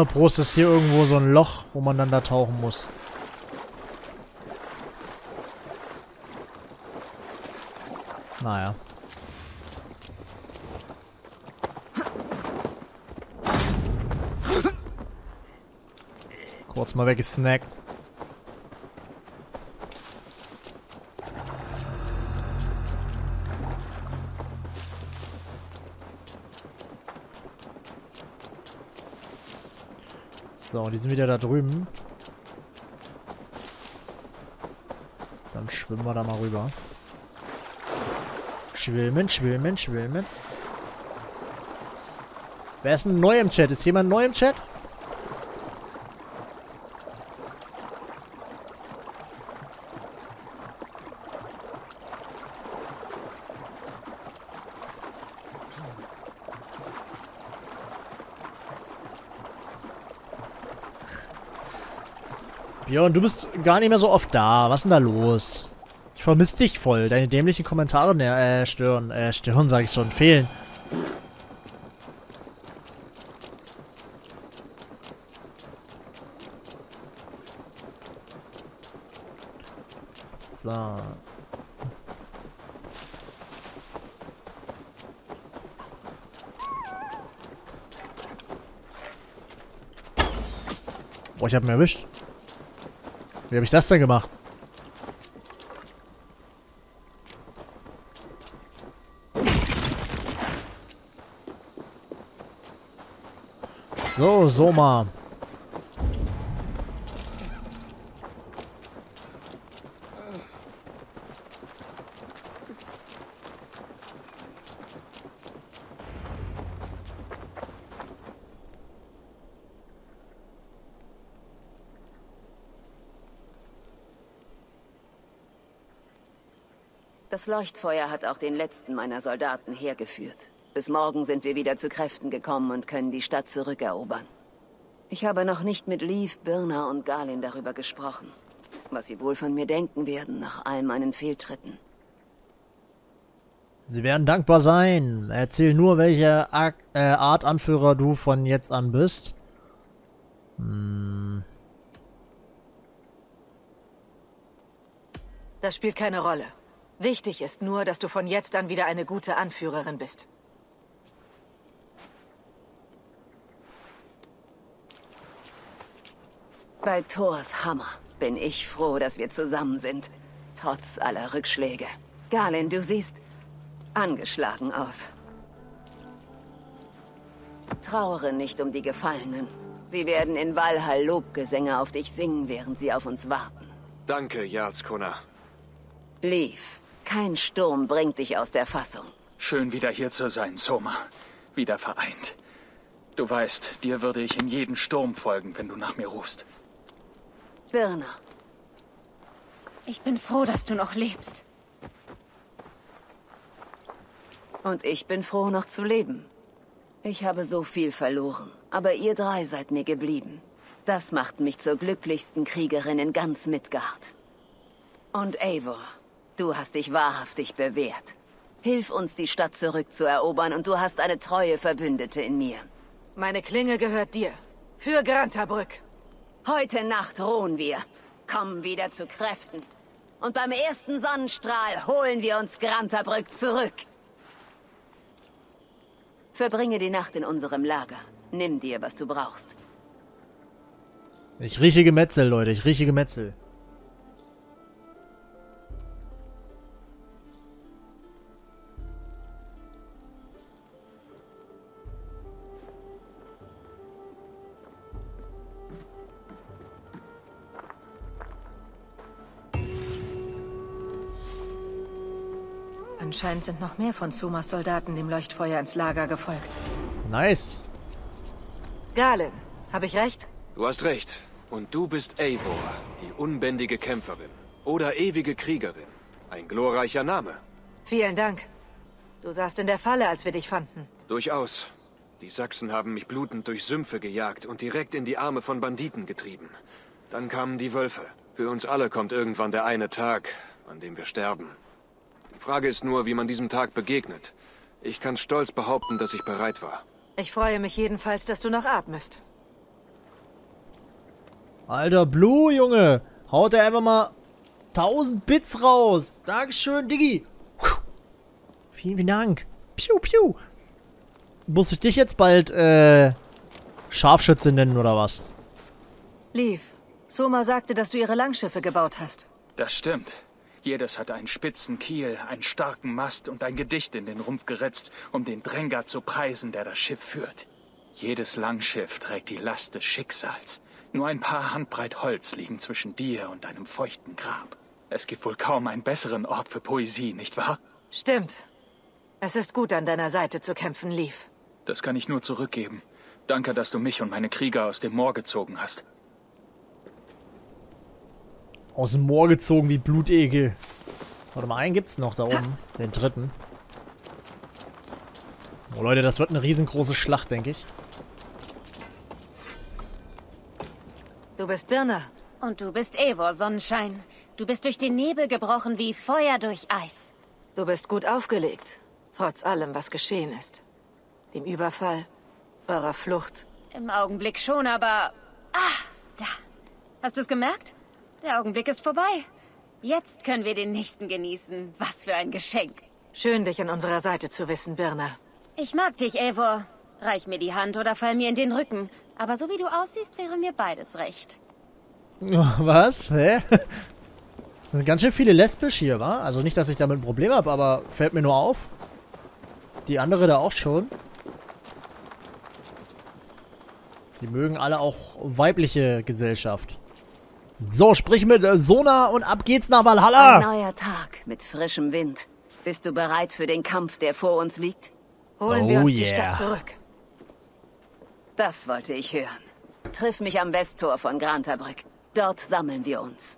Hundert Pro ist hier irgendwo so ein Loch, wo man dann da tauchen muss. Naja. Kurz mal weggesnackt. Die sind wieder da drüben. Dann schwimmen wir da mal rüber. Schwimmen, schwimmen, schwimmen. Wer ist denn neu im Chat? Ist jemand neu im Chat? Björn, du bist gar nicht mehr so oft da. Was ist denn da los? Ich vermisse dich voll. Deine dämlichen Kommentare äh, stören. Äh, stören, sage ich schon. Fehlen. So. Boah, ich hab ihn erwischt. Wie habe ich das denn gemacht? So, Soma. Das Leuchtfeuer hat auch den letzten meiner Soldaten hergeführt. Bis morgen sind wir wieder zu Kräften gekommen und können die Stadt zurückerobern. Ich habe noch nicht mit Leaf, Birna und Galin darüber gesprochen. Was sie wohl von mir denken werden nach all meinen Fehltritten. Sie werden dankbar sein. Erzähl nur, welche Ar äh, Art Anführer du von jetzt an bist. Hm. Das spielt keine Rolle. Wichtig ist nur, dass du von jetzt an wieder eine gute Anführerin bist. Bei Thors Hammer bin ich froh, dass wir zusammen sind. Trotz aller Rückschläge. Galin, du siehst angeschlagen aus. Trauere nicht um die Gefallenen. Sie werden in Valhall Lobgesänge auf dich singen, während sie auf uns warten. Danke, Jarlskona. Leaf, kein Sturm bringt dich aus der Fassung. Schön wieder hier zu sein, Soma. Wieder vereint. Du weißt, dir würde ich in jeden Sturm folgen, wenn du nach mir rufst. Birna. Ich bin froh, dass du noch lebst. Und ich bin froh, noch zu leben. Ich habe so viel verloren, aber ihr drei seid mir geblieben. Das macht mich zur glücklichsten Kriegerin in ganz Midgard. Und Eivor, du hast dich wahrhaftig bewährt. Hilf uns, die Stadt zurückzuerobern und du hast eine treue Verbündete in mir. Meine Klinge gehört dir. Für Grantabrück. Heute Nacht ruhen wir. Kommen wieder zu Kräften. Und beim ersten Sonnenstrahl holen wir uns Grantabrück zurück. Verbringe die Nacht in unserem Lager. Nimm dir, was du brauchst. Ich rieche Gemetzel, Leute. Ich rieche Gemetzel. Anscheinend sind noch mehr von Sumas Soldaten dem Leuchtfeuer ins Lager gefolgt. Nice. Galen, habe ich recht? Du hast recht. Und du bist Eivor, die unbändige Kämpferin. Oder ewige Kriegerin. Ein glorreicher Name. Vielen Dank. Du saßt in der Falle, als wir dich fanden. Durchaus. Die Sachsen haben mich blutend durch Sümpfe gejagt und direkt in die Arme von Banditen getrieben. Dann kamen die Wölfe. Für uns alle kommt irgendwann der eine Tag, an dem wir sterben. Die Frage ist nur, wie man diesem Tag begegnet. Ich kann stolz behaupten, dass ich bereit war. Ich freue mich jedenfalls, dass du noch atmest. Alter, Blue, Junge. Haut er einfach mal 1000 Bits raus. Dankeschön, Diggi. Vielen, vielen Dank. Piu, piu. Muss ich dich jetzt bald, äh, Scharfschütze nennen, oder was? Leaf, Soma sagte, dass du ihre Langschiffe gebaut hast. Das stimmt. Jedes hat einen spitzen Kiel, einen starken Mast und ein Gedicht in den Rumpf geritzt, um den Dränger zu preisen, der das Schiff führt. Jedes Langschiff trägt die Last des Schicksals. Nur ein paar Handbreit Holz liegen zwischen dir und deinem feuchten Grab. Es gibt wohl kaum einen besseren Ort für Poesie, nicht wahr? Stimmt. Es ist gut, an deiner Seite zu kämpfen, Leaf. Das kann ich nur zurückgeben. Danke, dass du mich und meine Krieger aus dem Moor gezogen hast. Aus dem Moor gezogen wie Blutegel. Warte mal, einen gibt's noch da oben. Den dritten. Oh Leute, das wird eine riesengroße Schlacht, denke ich. Du bist Birna. Und du bist Eivor, Sonnenschein. Du bist durch den Nebel gebrochen wie Feuer durch Eis. Du bist gut aufgelegt. Trotz allem, was geschehen ist. Dem Überfall, eurer Flucht. Im Augenblick schon, aber... Ah, da. Hast du es gemerkt? Der Augenblick ist vorbei. Jetzt können wir den nächsten genießen. Was für ein Geschenk. Schön, dich an unserer Seite zu wissen, Birna. Ich mag dich, Eivor. Reich mir die Hand oder fall mir in den Rücken. Aber so wie du aussiehst, wäre mir beides recht. Was? Hä? Das sind ganz schön viele lesbisch hier, wa? Also nicht, dass ich damit ein Problem habe, aber fällt mir nur auf. Die andere da auch schon. Die mögen alle auch weibliche Gesellschaft. So, sprich mit äh, Sona und ab geht's nach Valhalla. Ein neuer Tag mit frischem Wind. Bist du bereit für den Kampf, der vor uns liegt? Holen Oh wir uns yeah. die Stadt zurück. Das wollte ich hören. Triff mich am Westtor von Grantabrück. Dort sammeln wir uns.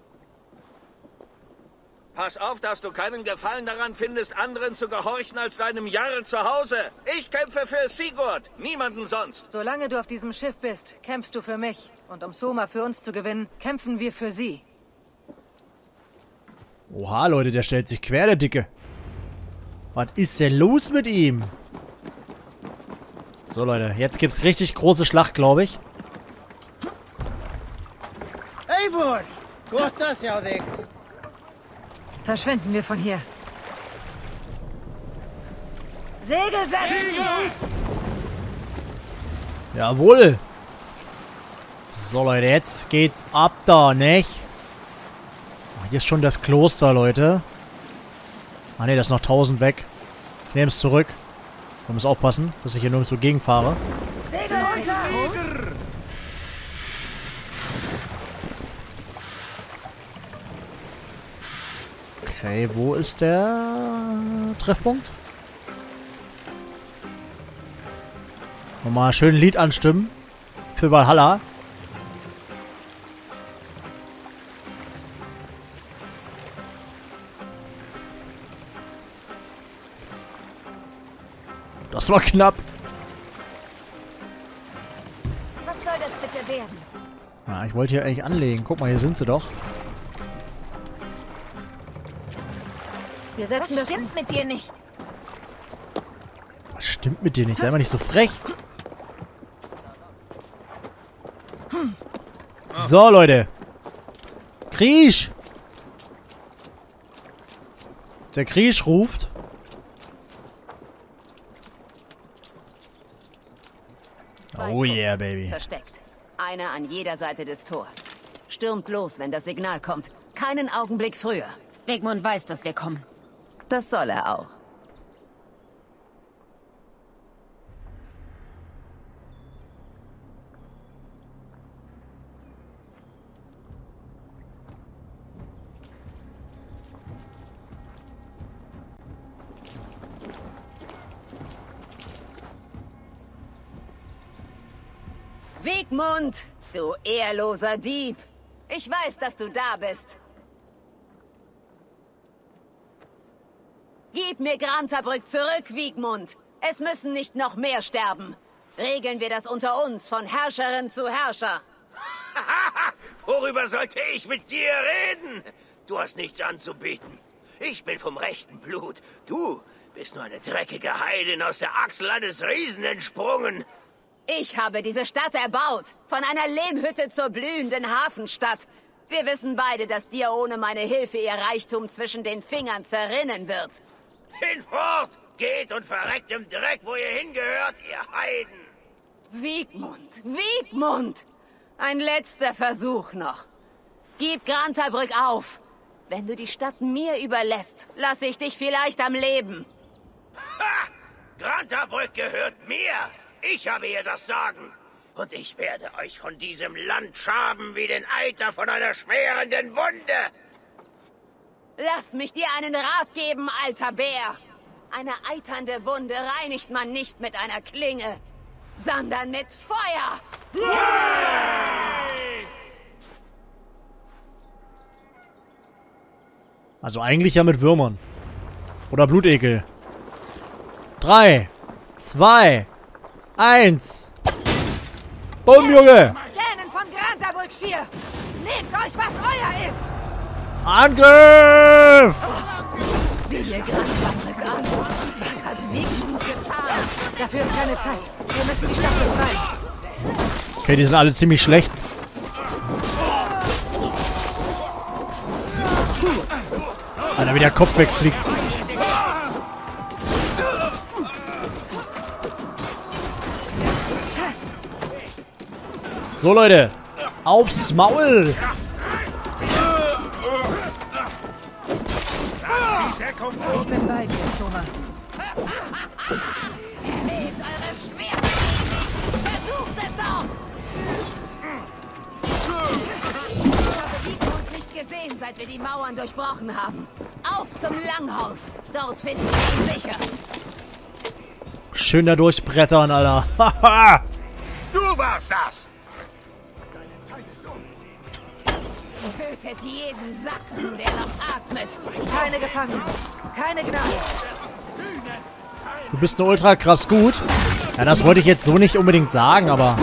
Pass auf, dass du keinen Gefallen daran findest, anderen zu gehorchen als deinem Jarl zu Hause. Ich kämpfe für Sigurd, niemanden sonst. Solange du auf diesem Schiff bist, kämpfst du für mich. Und um Soma für uns zu gewinnen, kämpfen wir für sie. Oha, Leute, der stellt sich quer, der Dicke. Was ist denn los mit ihm? So, Leute, jetzt gibt's richtig große Schlacht, glaube ich. Eivor! Corta se ao deco. Verschwinden wir von hier. Segel setzen! Jawohl. So, Leute, jetzt geht's ab da, nicht? Ah, Hier ist schon das Kloster, Leute. Ah, ne, das ist noch 1000 weg. Ich nehme es zurück. Ich muss aufpassen, dass ich hier nirgendwo gegenfahre. Segel runter! Okay, wo ist der Treffpunkt? Nochmal schön ein Lied anstimmen. Für Valhalla. Das war knapp. Was soll das bitte werden? Ja, ich wollte hier eigentlich anlegen. Guck mal, hier sind sie doch. Wir setzen Was das... stimmt mit dir nicht? Was stimmt mit dir nicht? Sei mal nicht so frech. So, Leute. Kriech. Der Krieg ruft. Oh yeah, baby. Versteckt. Einer an jeder Seite des Tors. Stürmt los, wenn das Signal kommt. Keinen Augenblick früher. Wegmund weiß, dass wir kommen. Das soll er auch. Wegmund, du ehrloser Dieb. Ich weiß, dass du da bist. Gib mir Grantabrück zurück, Wiegmund. Es müssen nicht noch mehr sterben. Regeln wir das unter uns, von Herrscherin zu Herrscher. Worüber sollte ich mit dir reden? Du hast nichts anzubieten. Ich bin vom rechten Blut. Du bist nur eine dreckige Heidin aus der Achsel eines Riesen entsprungen. Ich habe diese Stadt erbaut. Von einer Lehmhütte zur blühenden Hafenstadt. Wir wissen beide, dass dir ohne meine Hilfe ihr Reichtum zwischen den Fingern zerrinnen wird. Hinfort! Geht und verreckt im Dreck, wo ihr hingehört, ihr Heiden! Wiegmund, Wiegmund! Ein letzter Versuch noch. Gib Grantabrück auf. Wenn du die Stadt mir überlässt, lasse ich dich vielleicht am Leben. Ha! Grantabrück gehört mir! Ich habe hier das Sagen. Und ich werde euch von diesem Land schaben wie den Eiter von einer schwerenden Wunde. Lass mich dir einen Rat geben, alter Bär. Eine eiternde Wunde reinigt man nicht mit einer Klinge, sondern mit Feuer. Also eigentlich ja mit Würmern. Oder Blutekel. Drei, zwei, eins. Bumm, Junge! Nehmt euch, was euer ist! Angriff! Was hat getan? Dafür ist keine Zeit. Wir müssen die Stadt befreien. Okay, die sind alle ziemlich schlecht. Alter, wie der Kopf wegfliegt. So, Leute. Aufs Maul. Ich bin bei dir, Soma. Hebt eure Schwerter! Versucht es doch! Ich habe Wiegmund nicht gesehen, seit wir die Mauern durchbrochen haben. Auf zum Langhaus. Dort finden wir ihn sicher. Schön da durchbrettern, Alter. Haha. Du warst das! Tötet jeden Sachsen, der noch atmet. Keine Gefangenen. Keine Gnade. Du bist nur ultra krass gut. Ja, das wollte ich jetzt so nicht unbedingt sagen, aber...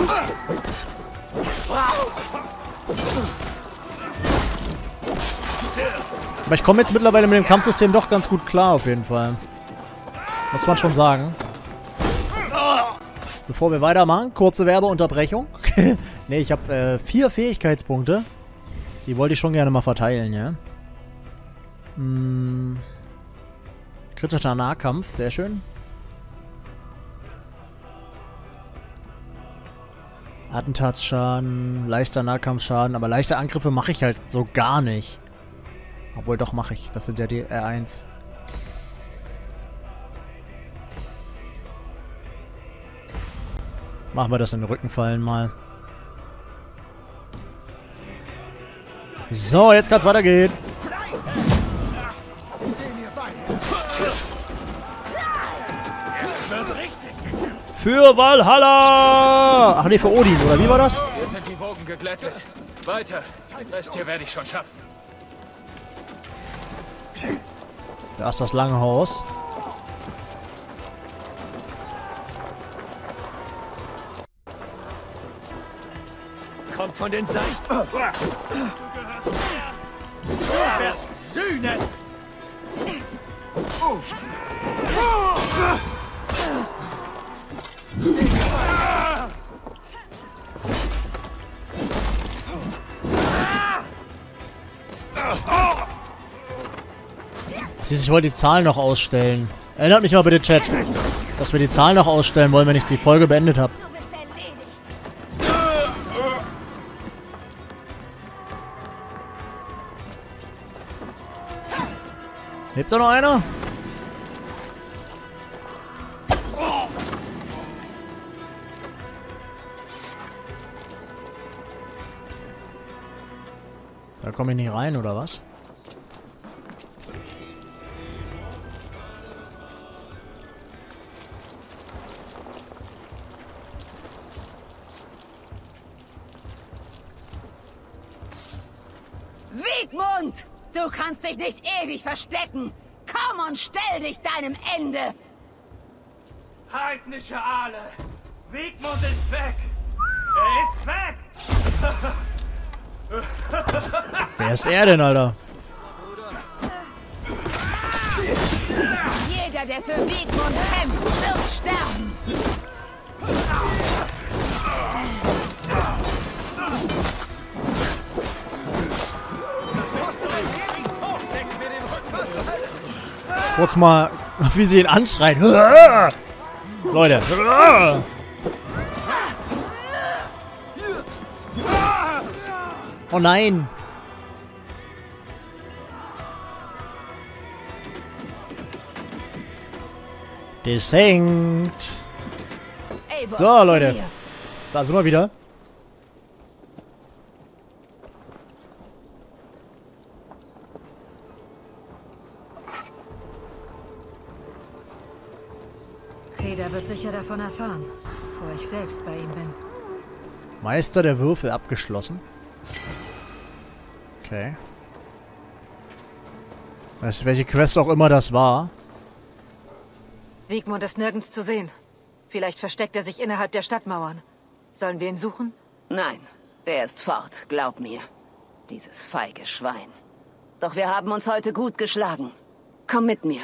Aber ich komme jetzt mittlerweile mit dem Kampfsystem doch ganz gut klar, auf jeden Fall. Muss man schon sagen. Bevor wir weitermachen, kurze Werbeunterbrechung. ne, ich habe äh, vier Fähigkeitspunkte. Die wollte ich schon gerne mal verteilen, ja. Hm. Kritischer Nahkampf, sehr schön. Attentatsschaden, leichter Nahkampfschaden, aber leichte Angriffe mache ich halt so gar nicht. Obwohl, doch mache ich. Das sind ja die R1. Machen wir das in den Rücken fallen mal. So, jetzt kann's weitergehen. Für Valhalla! Ach nee, für Odin, oder wie war das? Hier sind die Wogen geglättet. Weiter. Den Rest hier werde ich schon schaffen. Da ist das lange Haus. Kommt von den Seiten. Du wirst sühnen! Siehst, ich wollte die Zahlen noch ausstellen. Erinnert mich mal bitte, Chat, dass wir die Zahlen noch ausstellen wollen, wenn ich die Folge beendet habe. Lebt da noch einer? Da komme ich nicht rein, oder was? Du kannst dich nicht ewig verstecken! Komm und stell dich deinem Ende! Heidnische Aale! Wiegmund ist weg! Er ist weg! Wer ist er denn, Alter? Jeder, der für Wiegmund kämpft, wird sterben! Kurz mal, wie sie ihn anschreien. Leute. Oh nein. Das hängt. So, Leute. Da sind wir wieder. Reda wird sicher davon erfahren, bevor ich selbst bei ihm bin. Meister der Würfel abgeschlossen. Okay. Weißt du, welche Quest auch immer das war? Wiegmund ist nirgends zu sehen. Vielleicht versteckt er sich innerhalb der Stadtmauern. Sollen wir ihn suchen? Nein, er ist fort, glaub mir. Dieses feige Schwein. Doch wir haben uns heute gut geschlagen. Komm mit mir.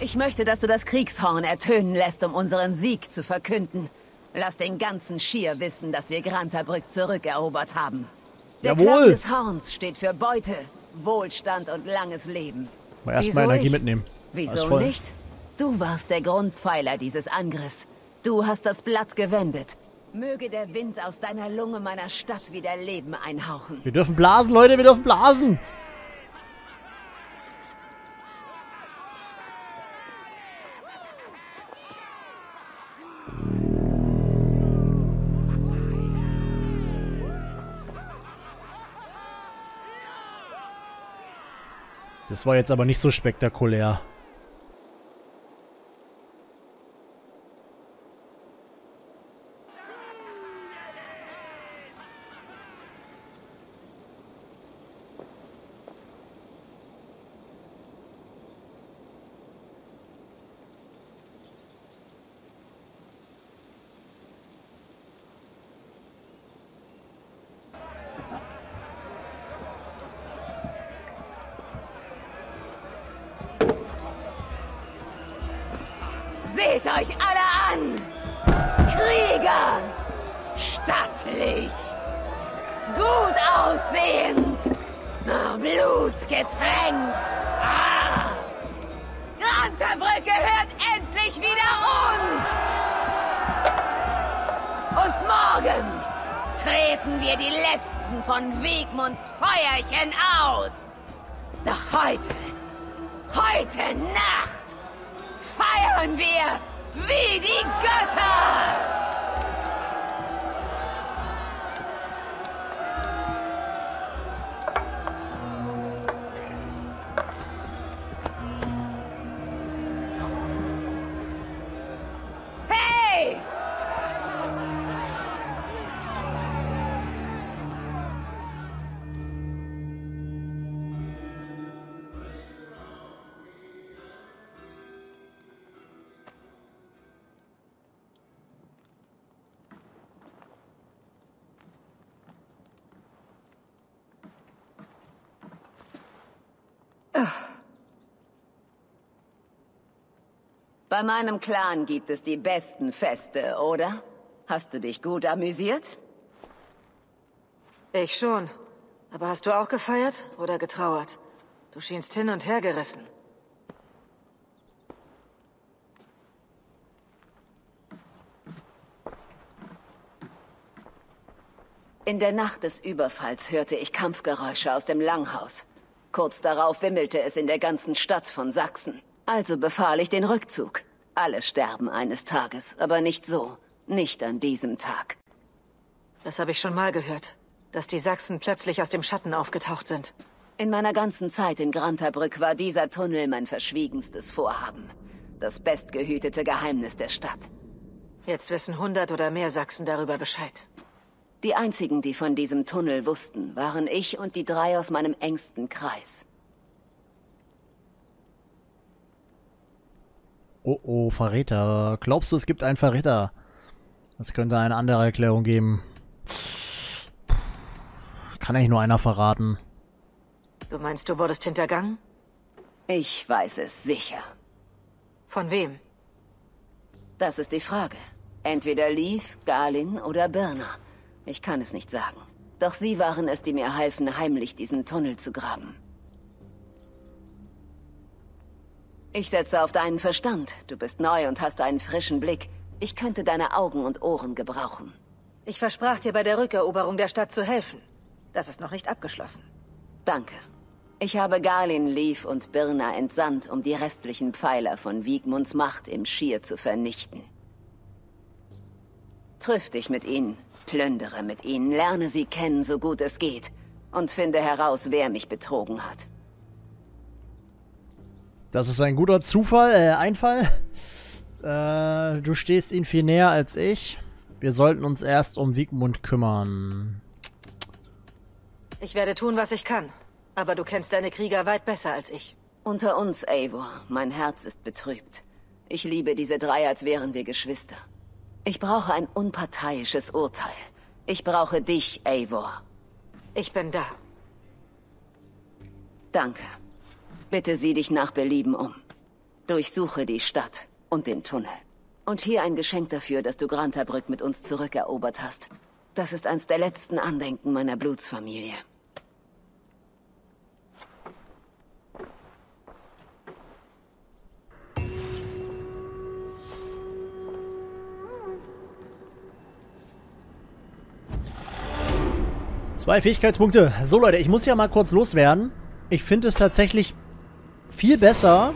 Ich möchte, dass du das Kriegshorn ertönen lässt, um unseren Sieg zu verkünden. Lass den ganzen Schier wissen, dass wir Grantabrück zurückerobert haben. Der Jawohl. Klang des Horns steht für Beute, Wohlstand und langes Leben. Mal erstmal Energie ich? mitnehmen. Wieso nicht? Du warst der Grundpfeiler dieses Angriffs. Du hast das Blatt gewendet. Möge der Wind aus deiner Lunge meiner Stadt wieder Leben einhauchen. Wir dürfen blasen, Leute, wir dürfen blasen. Das war jetzt aber nicht so spektakulär. Bei meinem Clan gibt es die besten Feste, oder? Hast du dich gut amüsiert? Ich schon. Aber hast du auch gefeiert oder getrauert? Du schienst hin und her gerissen. In der Nacht des Überfalls hörte ich Kampfgeräusche aus dem Langhaus. Kurz darauf wimmelte es in der ganzen Stadt von Sachsen. Also befahl ich den Rückzug. Alle sterben eines Tages, aber nicht so. Nicht an diesem Tag. Das habe ich schon mal gehört, dass die Sachsen plötzlich aus dem Schatten aufgetaucht sind. In meiner ganzen Zeit in Grantabrück war dieser Tunnel mein verschwiegenstes Vorhaben. Das bestgehütete Geheimnis der Stadt. Jetzt wissen hundert oder mehr Sachsen darüber Bescheid. Die einzigen, die von diesem Tunnel wussten, waren ich und die drei aus meinem engsten Kreis. Oh oh, Verräter. Glaubst du, es gibt einen Verräter? Das könnte eine andere Erklärung geben. Kann eigentlich nur einer verraten. Du meinst, du wurdest hintergangen? Ich weiß es sicher. Von wem? Das ist die Frage. Entweder Leaf, Galin oder Birna. Ich kann es nicht sagen. Doch sie waren es, die mir halfen, heimlich diesen Tunnel zu graben. Ich setze auf deinen Verstand. Du bist neu und hast einen frischen Blick. Ich könnte deine Augen und Ohren gebrauchen. Ich versprach dir bei der Rückeroberung der Stadt zu helfen. Das ist noch nicht abgeschlossen. Danke. Ich habe Galin, Leaf und Birna entsandt, um die restlichen Pfeiler von Wiegmunds Macht im Schier zu vernichten. Triff dich mit ihnen. Plündere mit ihnen, lerne sie kennen, so gut es geht. Und finde heraus, wer mich betrogen hat. Das ist ein guter Zufall, äh, Einfall. Äh, du stehst ihnen viel näher als ich. Wir sollten uns erst um Wiegmund kümmern. Ich werde tun, was ich kann. Aber du kennst deine Krieger weit besser als ich. Unter uns, Eivor, mein Herz ist betrübt. Ich liebe diese drei, als wären wir Geschwister. Ich brauche ein unparteiisches Urteil. Ich brauche dich, Eivor. Ich bin da. Danke. Bitte sieh dich nach Belieben um. Durchsuche die Stadt und den Tunnel. Und hier ein Geschenk dafür, dass du Grantabrück mit uns zurückerobert hast. Das ist eins der letzten Andenken meiner Blutsfamilie. Zwei Fähigkeitspunkte. So Leute, ich muss ja mal kurz loswerden. Ich finde es tatsächlich viel besser,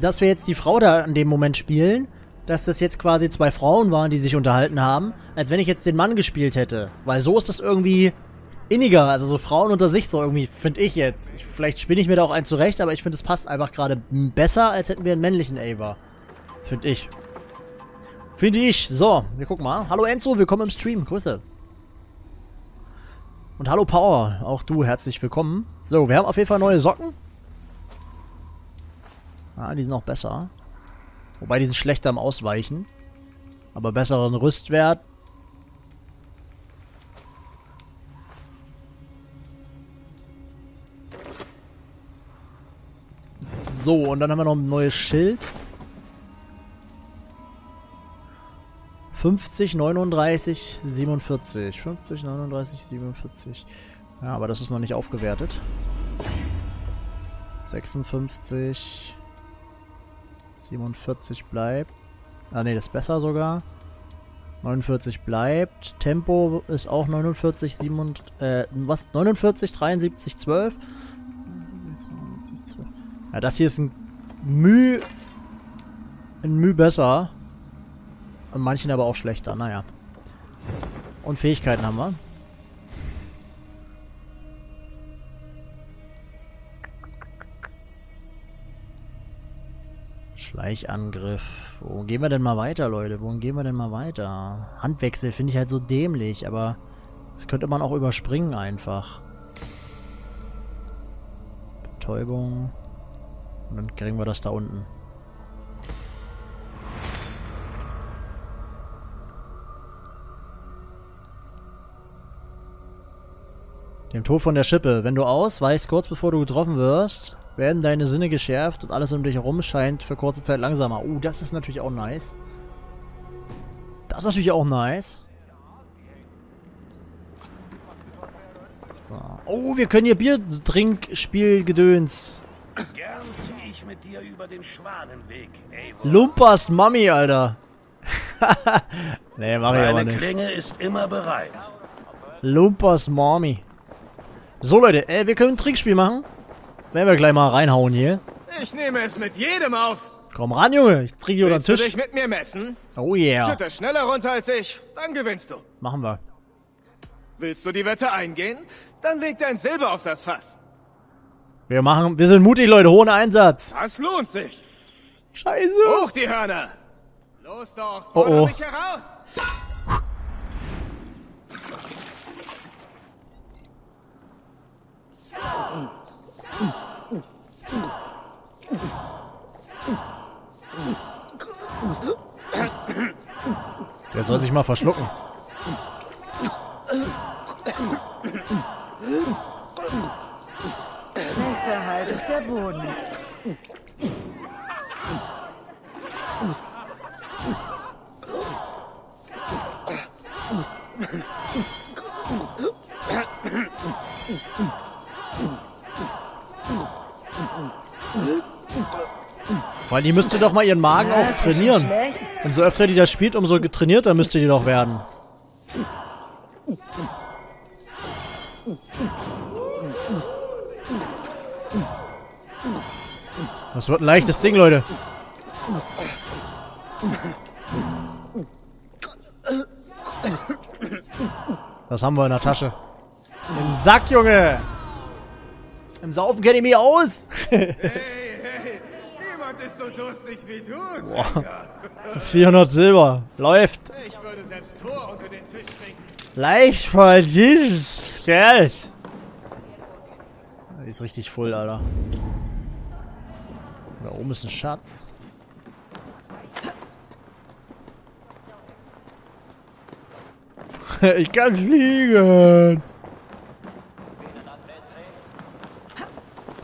dass wir jetzt die Frau da in dem Moment spielen, dass das jetzt quasi zwei Frauen waren, die sich unterhalten haben, als wenn ich jetzt den Mann gespielt hätte. Weil so ist das irgendwie inniger, also so Frauen unter sich so irgendwie, finde ich jetzt. Ich, vielleicht spinne ich mir da auch einen zurecht, aber ich finde, es passt einfach gerade besser, als hätten wir einen männlichen Ava. Finde ich. Finde ich. So, wir gucken mal. Hallo Enzo, willkommen im Stream. Grüße. Und hallo Power, auch du herzlich willkommen. So, wir haben auf jeden Fall neue Socken. Ah, die sind auch besser. Wobei die sind schlechter im Ausweichen. Aber besseren Rüstwert. So, und dann haben wir noch ein neues Schild. 50, 39, 47. 50, 39, 47. Ja, aber das ist noch nicht aufgewertet. 56. 47 bleibt. Ah ne, das ist besser sogar. 49 bleibt. Tempo ist auch 49, 7, äh, was? 49, 73, 12. Ja, das hier ist ein Müh... Ein Müh besser. An manchen aber auch schlechter, naja. Und Fähigkeiten haben wir. Schleichangriff. Wo gehen wir denn mal weiter, Leute? Wo gehen wir denn mal weiter? Handwechsel finde ich halt so dämlich, aber das könnte man auch überspringen einfach. Betäubung. Und dann kriegen wir das da unten. Dem Tod von der Schippe. Wenn du ausweichst, kurz bevor du getroffen wirst, werden deine Sinne geschärft und alles um dich herum scheint für kurze Zeit langsamer. Oh, das ist natürlich auch nice. Das ist natürlich auch nice. So. Oh, wir können hier Biertrinkspiel-Gedöns. Gern zieh ich mit dir über den Schwanenweg, Eivor. Lumpas Mami, Alter. nee, mach ich aber nicht. Klinge ist immer bereit. Lumpers Mommy. So, Leute, äh, wir können ein Trickspiel machen. Werden wir gleich mal reinhauen hier. Ich nehme es mit jedem auf. Komm ran, Junge. Ich trinke hier unter den Willst du Tisch. dich mit mir messen? Oh yeah. Schütte schneller runter als ich, dann gewinnst du. Machen wir. Willst du die Wette eingehen? Dann leg dein Silber auf das Fass. Wir machen, wir sind mutig, Leute. Hohen Einsatz. Das lohnt sich. Scheiße. Hoch die Hörner. Los doch, Oh, oh. mich heraus. Soll sich mal verschlucken. Nächster Halt ist der Boden. Vor allem, die müsste doch mal ihren Magen Ja, auch trainieren. Umso öfter die das spielt, umso getrainierter müsste die doch werden. Das wird ein leichtes Ding, Leute. Was haben wir in der Tasche? Im Sack, Junge! Im Saufen kenne ich mich aus! So durstig wie du, Boah. Trinker. 400 Silber. Läuft. Ich würde selbst Tor unter den Tisch trinken. Leicht verdientes Geld. Die ist richtig voll, Alter. Da oben ist ein Schatz. ich kann fliegen.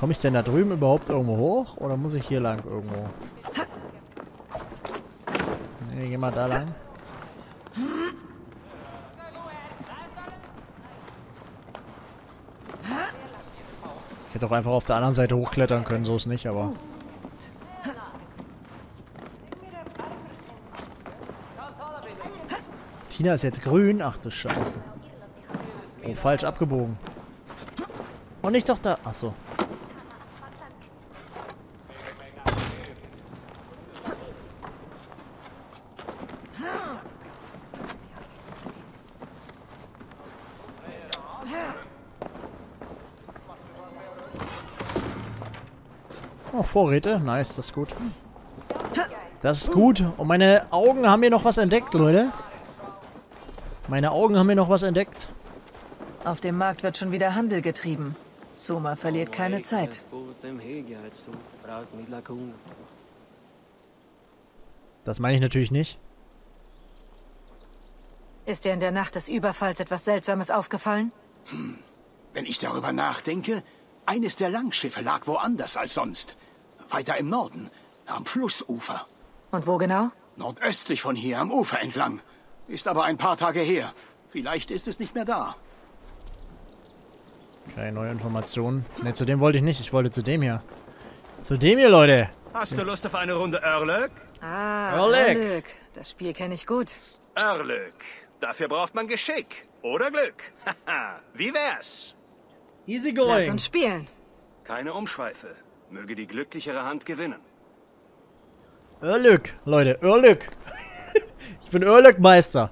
Komme ich denn da drüben überhaupt irgendwo hoch? Oder muss ich hier lang irgendwo? Nee, geh mal da lang. Ich hätte auch einfach auf der anderen Seite hochklettern können, so ist nicht, aber... Tina ist jetzt grün? Ach du Scheiße. Oh, falsch abgebogen. Und nicht doch da... Achso. Oh, Vorräte. Nice, das ist gut. Das ist gut. Und meine Augen haben hier noch was entdeckt, Leute. Meine Augen haben hier noch was entdeckt. Auf dem Markt wird schon wieder Handel getrieben. Soma verliert keine Zeit. Das meine ich natürlich nicht. Ist dir in der Nacht des Überfalls etwas Seltsames aufgefallen? Wenn ich darüber nachdenke, eines der Langschiffe lag woanders als sonst. Weiter im Norden, am Flussufer. Und wo genau? Nordöstlich von hier, am Ufer entlang. Ist aber ein paar Tage her. Vielleicht ist es nicht mehr da. Okay, neue Informationen. Ne, zu dem wollte ich nicht. Ich wollte zu dem hier. Zu dem hier, Leute. Hast du Lust auf eine Runde Erlök? Ah. Erlek. Das Spiel kenne ich gut. Erlök. Dafür braucht man Geschick. Oder Glück. Haha. Wie wär's? Easy Lass uns spielen. Keine Umschweife. Möge die glücklichere Hand gewinnen. Örlük, Leute. Örlük. ich bin Örlük-Meister.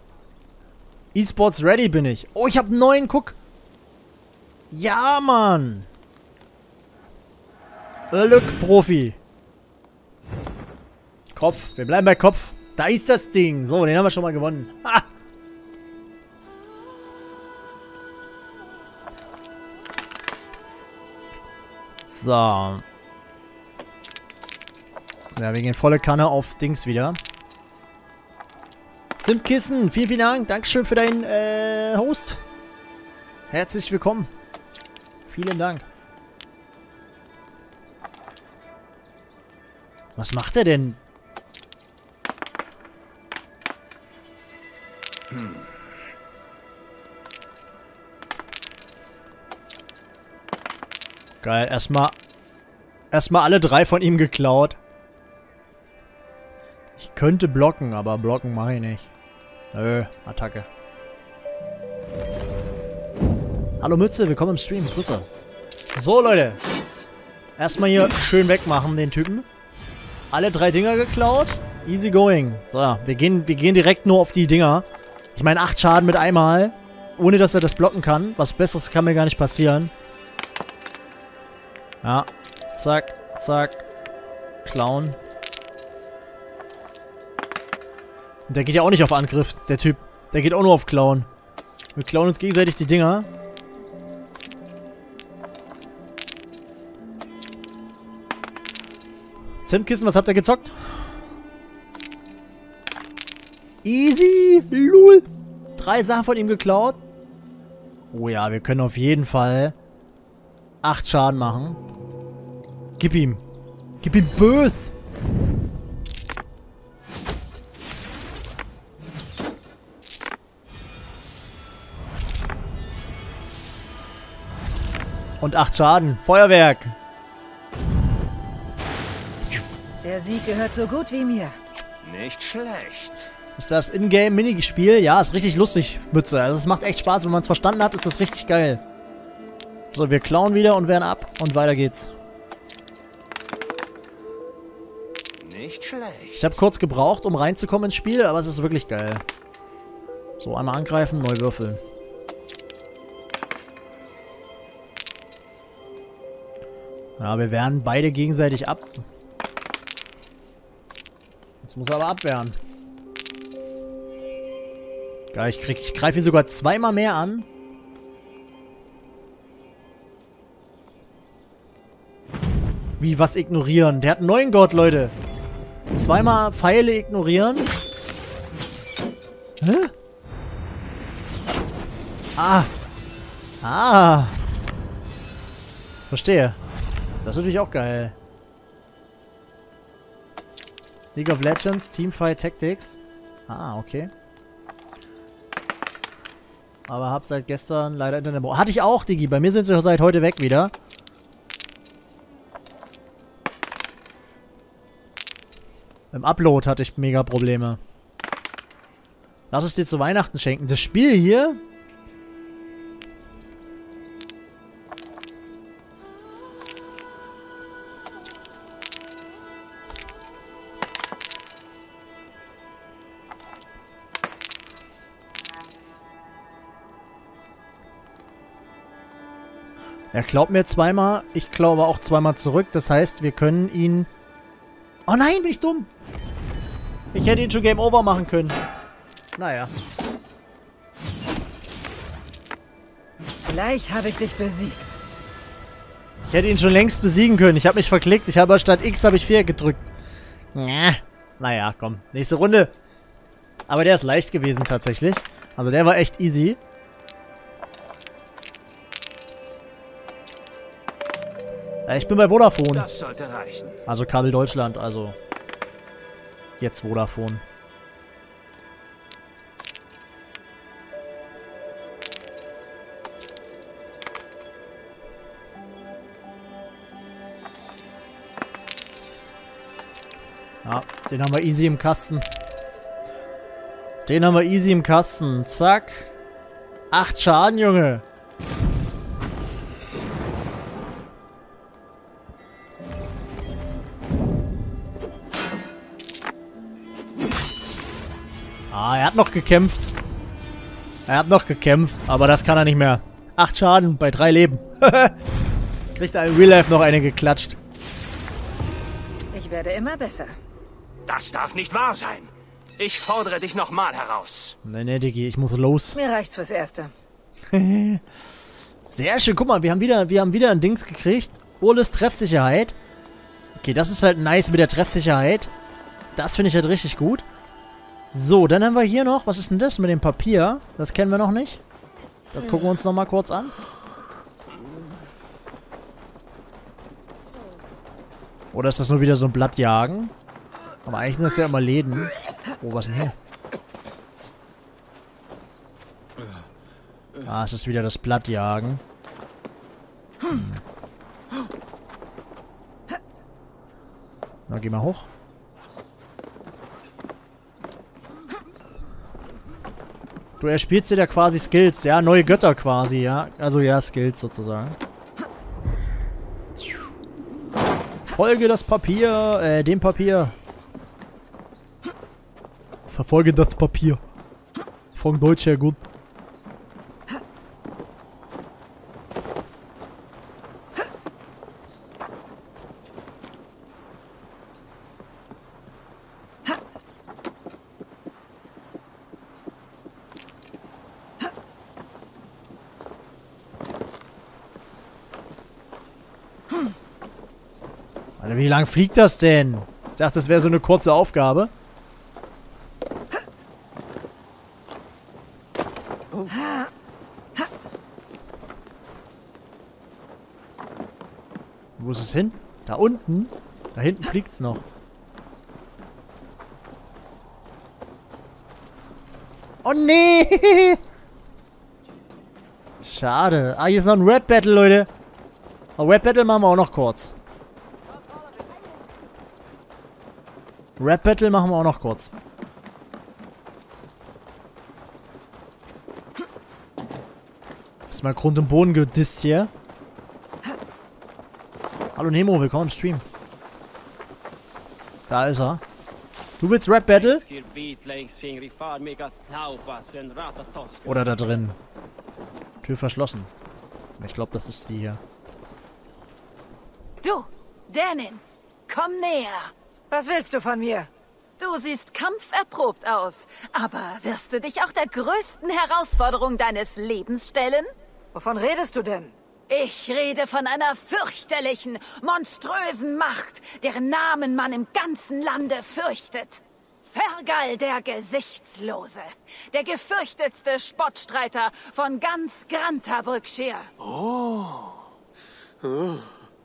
E-Sports ready bin ich. Oh, ich habe neuen, guck. Ja, Mann. Örlük-Profi. Kopf. Wir bleiben bei Kopf. Da ist das Ding. So, den haben wir schon mal gewonnen. Ha! So. Ja, wir gehen volle Kanne auf Dings wieder. Zimtkissen, vielen, vielen Dank. Dankeschön für deinen äh, Host. Herzlich willkommen. Vielen Dank. Was macht er denn? Geil, erstmal erstmal alle drei von ihm geklaut. Ich könnte blocken, aber blocken mache ich nicht. Nö, Attacke. Hallo Mütze, willkommen im Stream. Grüße. So, Leute. Erstmal hier schön wegmachen, den Typen. Alle drei Dinger geklaut. Easy going. So, wir gehen, wir gehen direkt nur auf die Dinger. Ich meine, acht Schaden mit einmal. Ohne, dass er das blocken kann. Was Besseres kann mir gar nicht passieren. Ja. Zack, zack. Klauen. Und der geht ja auch nicht auf Angriff, der Typ. Der geht auch nur auf Klauen. Wir klauen uns gegenseitig die Dinger. Zimtkissen, was habt ihr gezockt? Easy. Lul. Drei Sachen von ihm geklaut. Oh ja, wir können auf jeden Fall acht Schaden machen. Gib ihm. Gib ihm bös. Und acht Schaden. Feuerwerk. Der Sieg gehört so gut wie mir. Nicht schlecht. Ist das Ingame-Minispiel? Ja, ist richtig lustig, Mütze. Also es macht echt Spaß. Wenn man es verstanden hat, ist das richtig geil. So, wir klauen wieder und wehren ab. Und weiter geht's. Nicht schlecht. Ich habe kurz gebraucht, um reinzukommen ins Spiel, aber es ist wirklich geil. So, einmal angreifen, neu würfeln. Ja, wir wehren beide gegenseitig ab. Jetzt muss er aber abwehren. Geil, ich, ich greife ihn sogar zweimal mehr an. Wie, was ignorieren? Der hat einen neuen Gott, Leute. Zweimal Pfeile ignorieren. Hä? Ah. Ah. Verstehe. Das ist natürlich auch geil. League of Legends, Teamfight Tactics. Ah, okay. Aber hab seit gestern leider Internet... Hatte ich auch, Digi. Bei mir sind sie seit heute weg wieder. Im Upload hatte ich mega Probleme. Lass es dir zu Weihnachten schenken. Das Spiel hier... Er glaubt mir zweimal, ich glaube auch zweimal zurück. Das heißt, wir können ihn... Oh nein, bin ich dumm! Ich hätte ihn schon Game Over machen können. Naja. Gleich habe ich dich besiegt. Ich hätte ihn schon längst besiegen können. Ich habe mich verklickt. Ich habe statt X habe ich 4 gedrückt. Naja, komm. Nächste Runde. Aber der ist leicht gewesen tatsächlich. Also der war echt easy. Ich bin bei Vodafone. Das sollte reichen. Also Kabel Deutschland, also jetzt Vodafone. Ja, den haben wir easy im Kasten. Den haben wir easy im Kasten. Zack. Acht Schaden, Junge. Ah, er hat noch gekämpft. Er hat noch gekämpft, aber das kann er nicht mehr. Acht Schaden bei drei Leben. Kriegt er in Real Life noch eine geklatscht. Ich werde immer besser. Das darf nicht wahr sein. Ich fordere dich nochmal heraus. Nee, nee, Diggi, ich muss los. Mir reicht's fürs Erste. Sehr schön, guck mal, wir haben wieder, wir haben wieder ein Dings gekriegt. Urles Treffsicherheit. Okay, das ist halt nice mit der Treffsicherheit. Das finde ich halt richtig gut. So, dann haben wir hier noch, was ist denn das mit dem Papier? Das kennen wir noch nicht. Das gucken wir uns nochmal kurz an. Oder ist das nur wieder so ein Blattjagen? Aber eigentlich sind das ja immer Läden. Oh, was denn hier? Ah, es ist wieder das Blattjagen. Hm. Na, geh mal hoch. Du erspielst dir da quasi Skills, ja? Neue Götter quasi, ja? Also ja, Skills sozusagen. Folge das Papier, äh, dem Papier. Verfolge das Papier. Von Deutsch her gut. Lang fliegt das denn? Ich dachte, das wäre so eine kurze Aufgabe. Wo ist es hin? Da unten? Da hinten fliegt es noch. Oh nee! Schade. Ah, hier ist noch ein Rap Battle, Leute. Aber Rap Battle machen wir auch noch kurz. Rap Battle machen wir auch noch kurz. Ist mal Grund und Boden gedisst hier. Hallo Nemo, willkommen im Stream. Da ist er. Du willst Rap Battle? Oder da drin? Tür verschlossen. Ich glaube, das ist die hier. Du, Danin, komm näher. Was willst du von mir? Du siehst kampferprobt aus, aber wirst du dich auch der größten Herausforderung deines Lebens stellen? Wovon redest du denn? Ich rede von einer fürchterlichen, monströsen Macht, deren Namen man im ganzen Lande fürchtet. Fergal der Gesichtslose. Der gefürchtetste Spottstreiter von ganz Grantabrückschir. Oh. oh.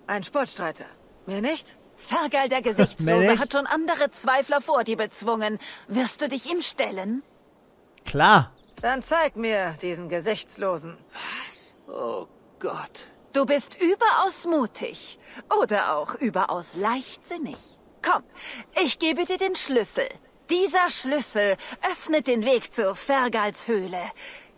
Ein Spottstreiter. Mehr nicht? Fergal der Gesichtslose hat schon andere Zweifler vor dir bezwungen. Wirst du dich ihm stellen? Klar. Dann zeig mir diesen Gesichtslosen. Was? Oh Gott. Du bist überaus mutig. Oder auch überaus leichtsinnig. Komm, ich gebe dir den Schlüssel. Dieser Schlüssel öffnet den Weg zur Fergals Höhle,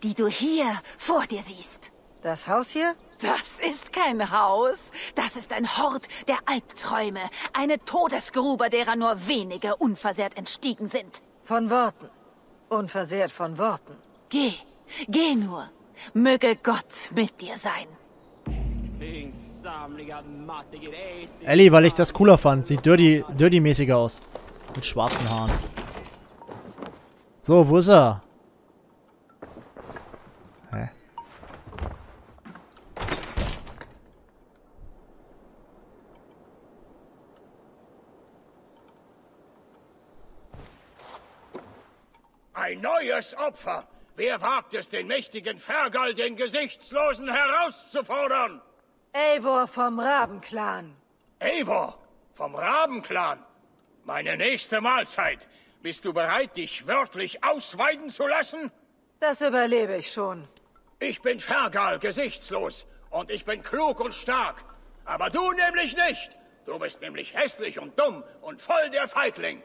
die du hier vor dir siehst. Das Haus hier? Das ist kein Haus. Das ist ein Hort der Albträume. Eine Todesgrube, derer nur wenige unversehrt entstiegen sind. Von Worten. Unversehrt von Worten. Geh. Geh nur. Möge Gott mit dir sein. Ellie, weil ich das cooler fand. Sieht dirty, dirty-mäßiger aus. Mit schwarzen Haaren. So, wo ist er? Ein neues Opfer. Wer wagt es, den mächtigen Fergal, den Gesichtslosen, herauszufordern? Eivor vom Rabenclan. Eivor vom Rabenclan? Meine nächste Mahlzeit. Bist du bereit, dich wörtlich ausweiden zu lassen? Das überlebe ich schon. Ich bin Fergal, gesichtslos. Und ich bin klug und stark. Aber du nämlich nicht. Du bist nämlich hässlich und dumm und voll der Feigling.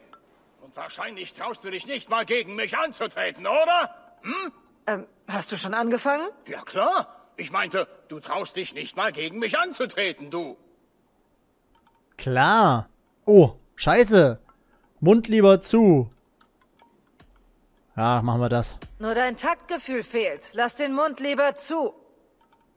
Und wahrscheinlich traust du dich nicht mal gegen mich anzutreten, oder? Hm? Ähm, hast du schon angefangen? Ja klar. Ich meinte, du traust dich nicht mal gegen mich anzutreten, du. Klar. Oh, scheiße. Mund lieber zu. Ja, machen wir das. Nur dein Taktgefühl fehlt. Lass den Mund lieber zu.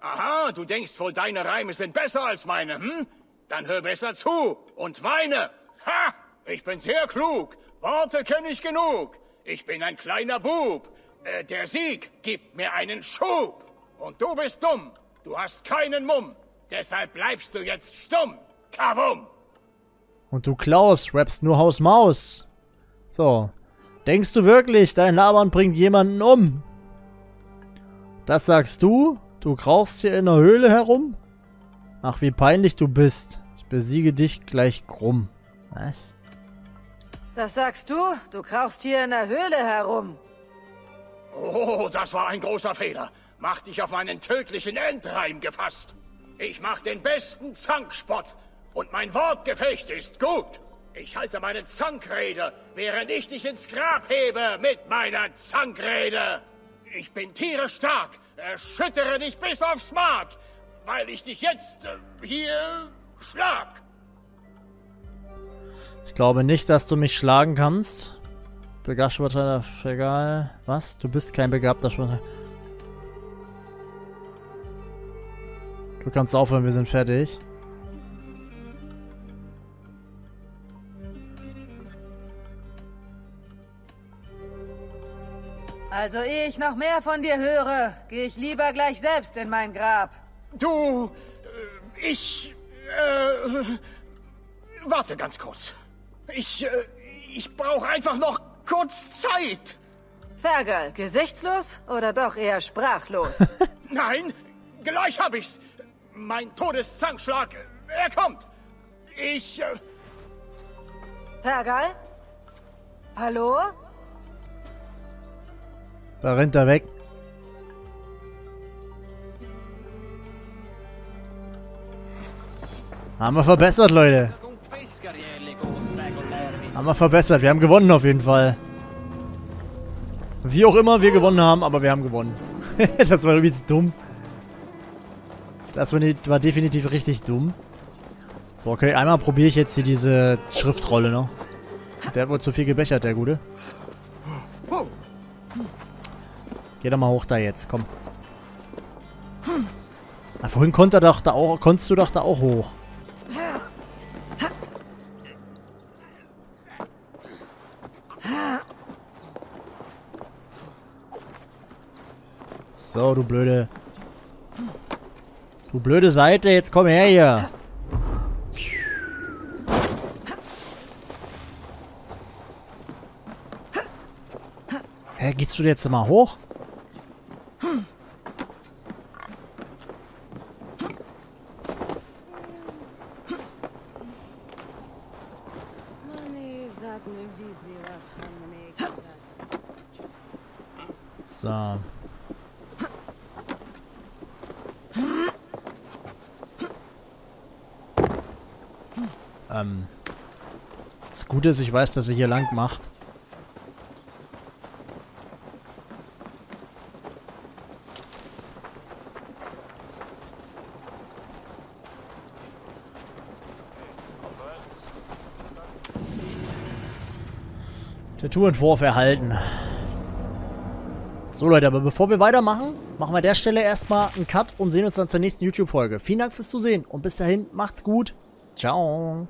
Aha, du denkst wohl, deine Reime sind besser als meine, hm? Dann hör besser zu und weine. Ha! Ich bin sehr klug. Worte kenne ich genug. Ich bin ein kleiner Bub. Äh, der Sieg gibt mir einen Schub. Und du bist dumm. Du hast keinen Mumm. Deshalb bleibst du jetzt stumm. Kavum! Und du Klaus, rappst nur Haus Maus. So. Denkst du wirklich, dein Labern bringt jemanden um? Das sagst du? Du krauchst hier in der Höhle herum? Ach, wie peinlich du bist. Ich besiege dich gleich krumm. Was? Das sagst du? Du krauchst hier in der Höhle herum. Oh, das war ein großer Fehler. Mach dich auf meinen tödlichen Endreim gefasst. Ich mach den besten Zankspott. Und mein Wortgefecht ist gut. Ich halte meine Zankrede, während ich dich ins Grab hebe mit meiner Zankrede. Ich bin tierisch stark. Erschüttere dich bis aufs Mark, weil ich dich jetzt äh, hier schlag. Ich glaube nicht, dass du mich schlagen kannst. Begabter egal. Was? Du bist kein begabter Sportler. Du kannst aufhören, wir sind fertig. Also ehe ich noch mehr von dir höre, gehe ich lieber gleich selbst in mein Grab. Du... Äh, ich... Äh... Warte ganz kurz. Ich... Äh, ich brauche einfach noch kurz Zeit. Fergal, gesichtslos oder doch eher sprachlos? Nein, gleich hab ich's. Mein Todeszankschlag, er kommt. Ich... Äh... Fergal? Hallo? Da rennt er weg. Haben wir verbessert, Leute. Haben wir verbessert. Wir haben gewonnen auf jeden Fall. Wie auch immer wir gewonnen haben, aber wir haben gewonnen. das war übrigens dumm. Das war definitiv richtig dumm. So, okay, einmal probiere ich jetzt hier diese Schriftrolle noch. Der hat wohl zu viel gebechert, der Gute. Geh doch mal hoch da jetzt, komm. Na, vorhin konnte doch da auch, konntest du doch da auch hoch. So, du blöde... Du blöde Seite, jetzt komm her hier. Hä, gehst du jetzt mal hoch? So. Ähm. Das Gute ist, ich weiß, dass er hier lang macht. Tattoo-Entwurf erhalten. So Leute, aber bevor wir weitermachen, machen wir an der Stelle erstmal einen Cut und sehen uns dann zur nächsten YouTube-Folge. Vielen Dank fürs Zusehen und bis dahin, macht's gut. Ciao.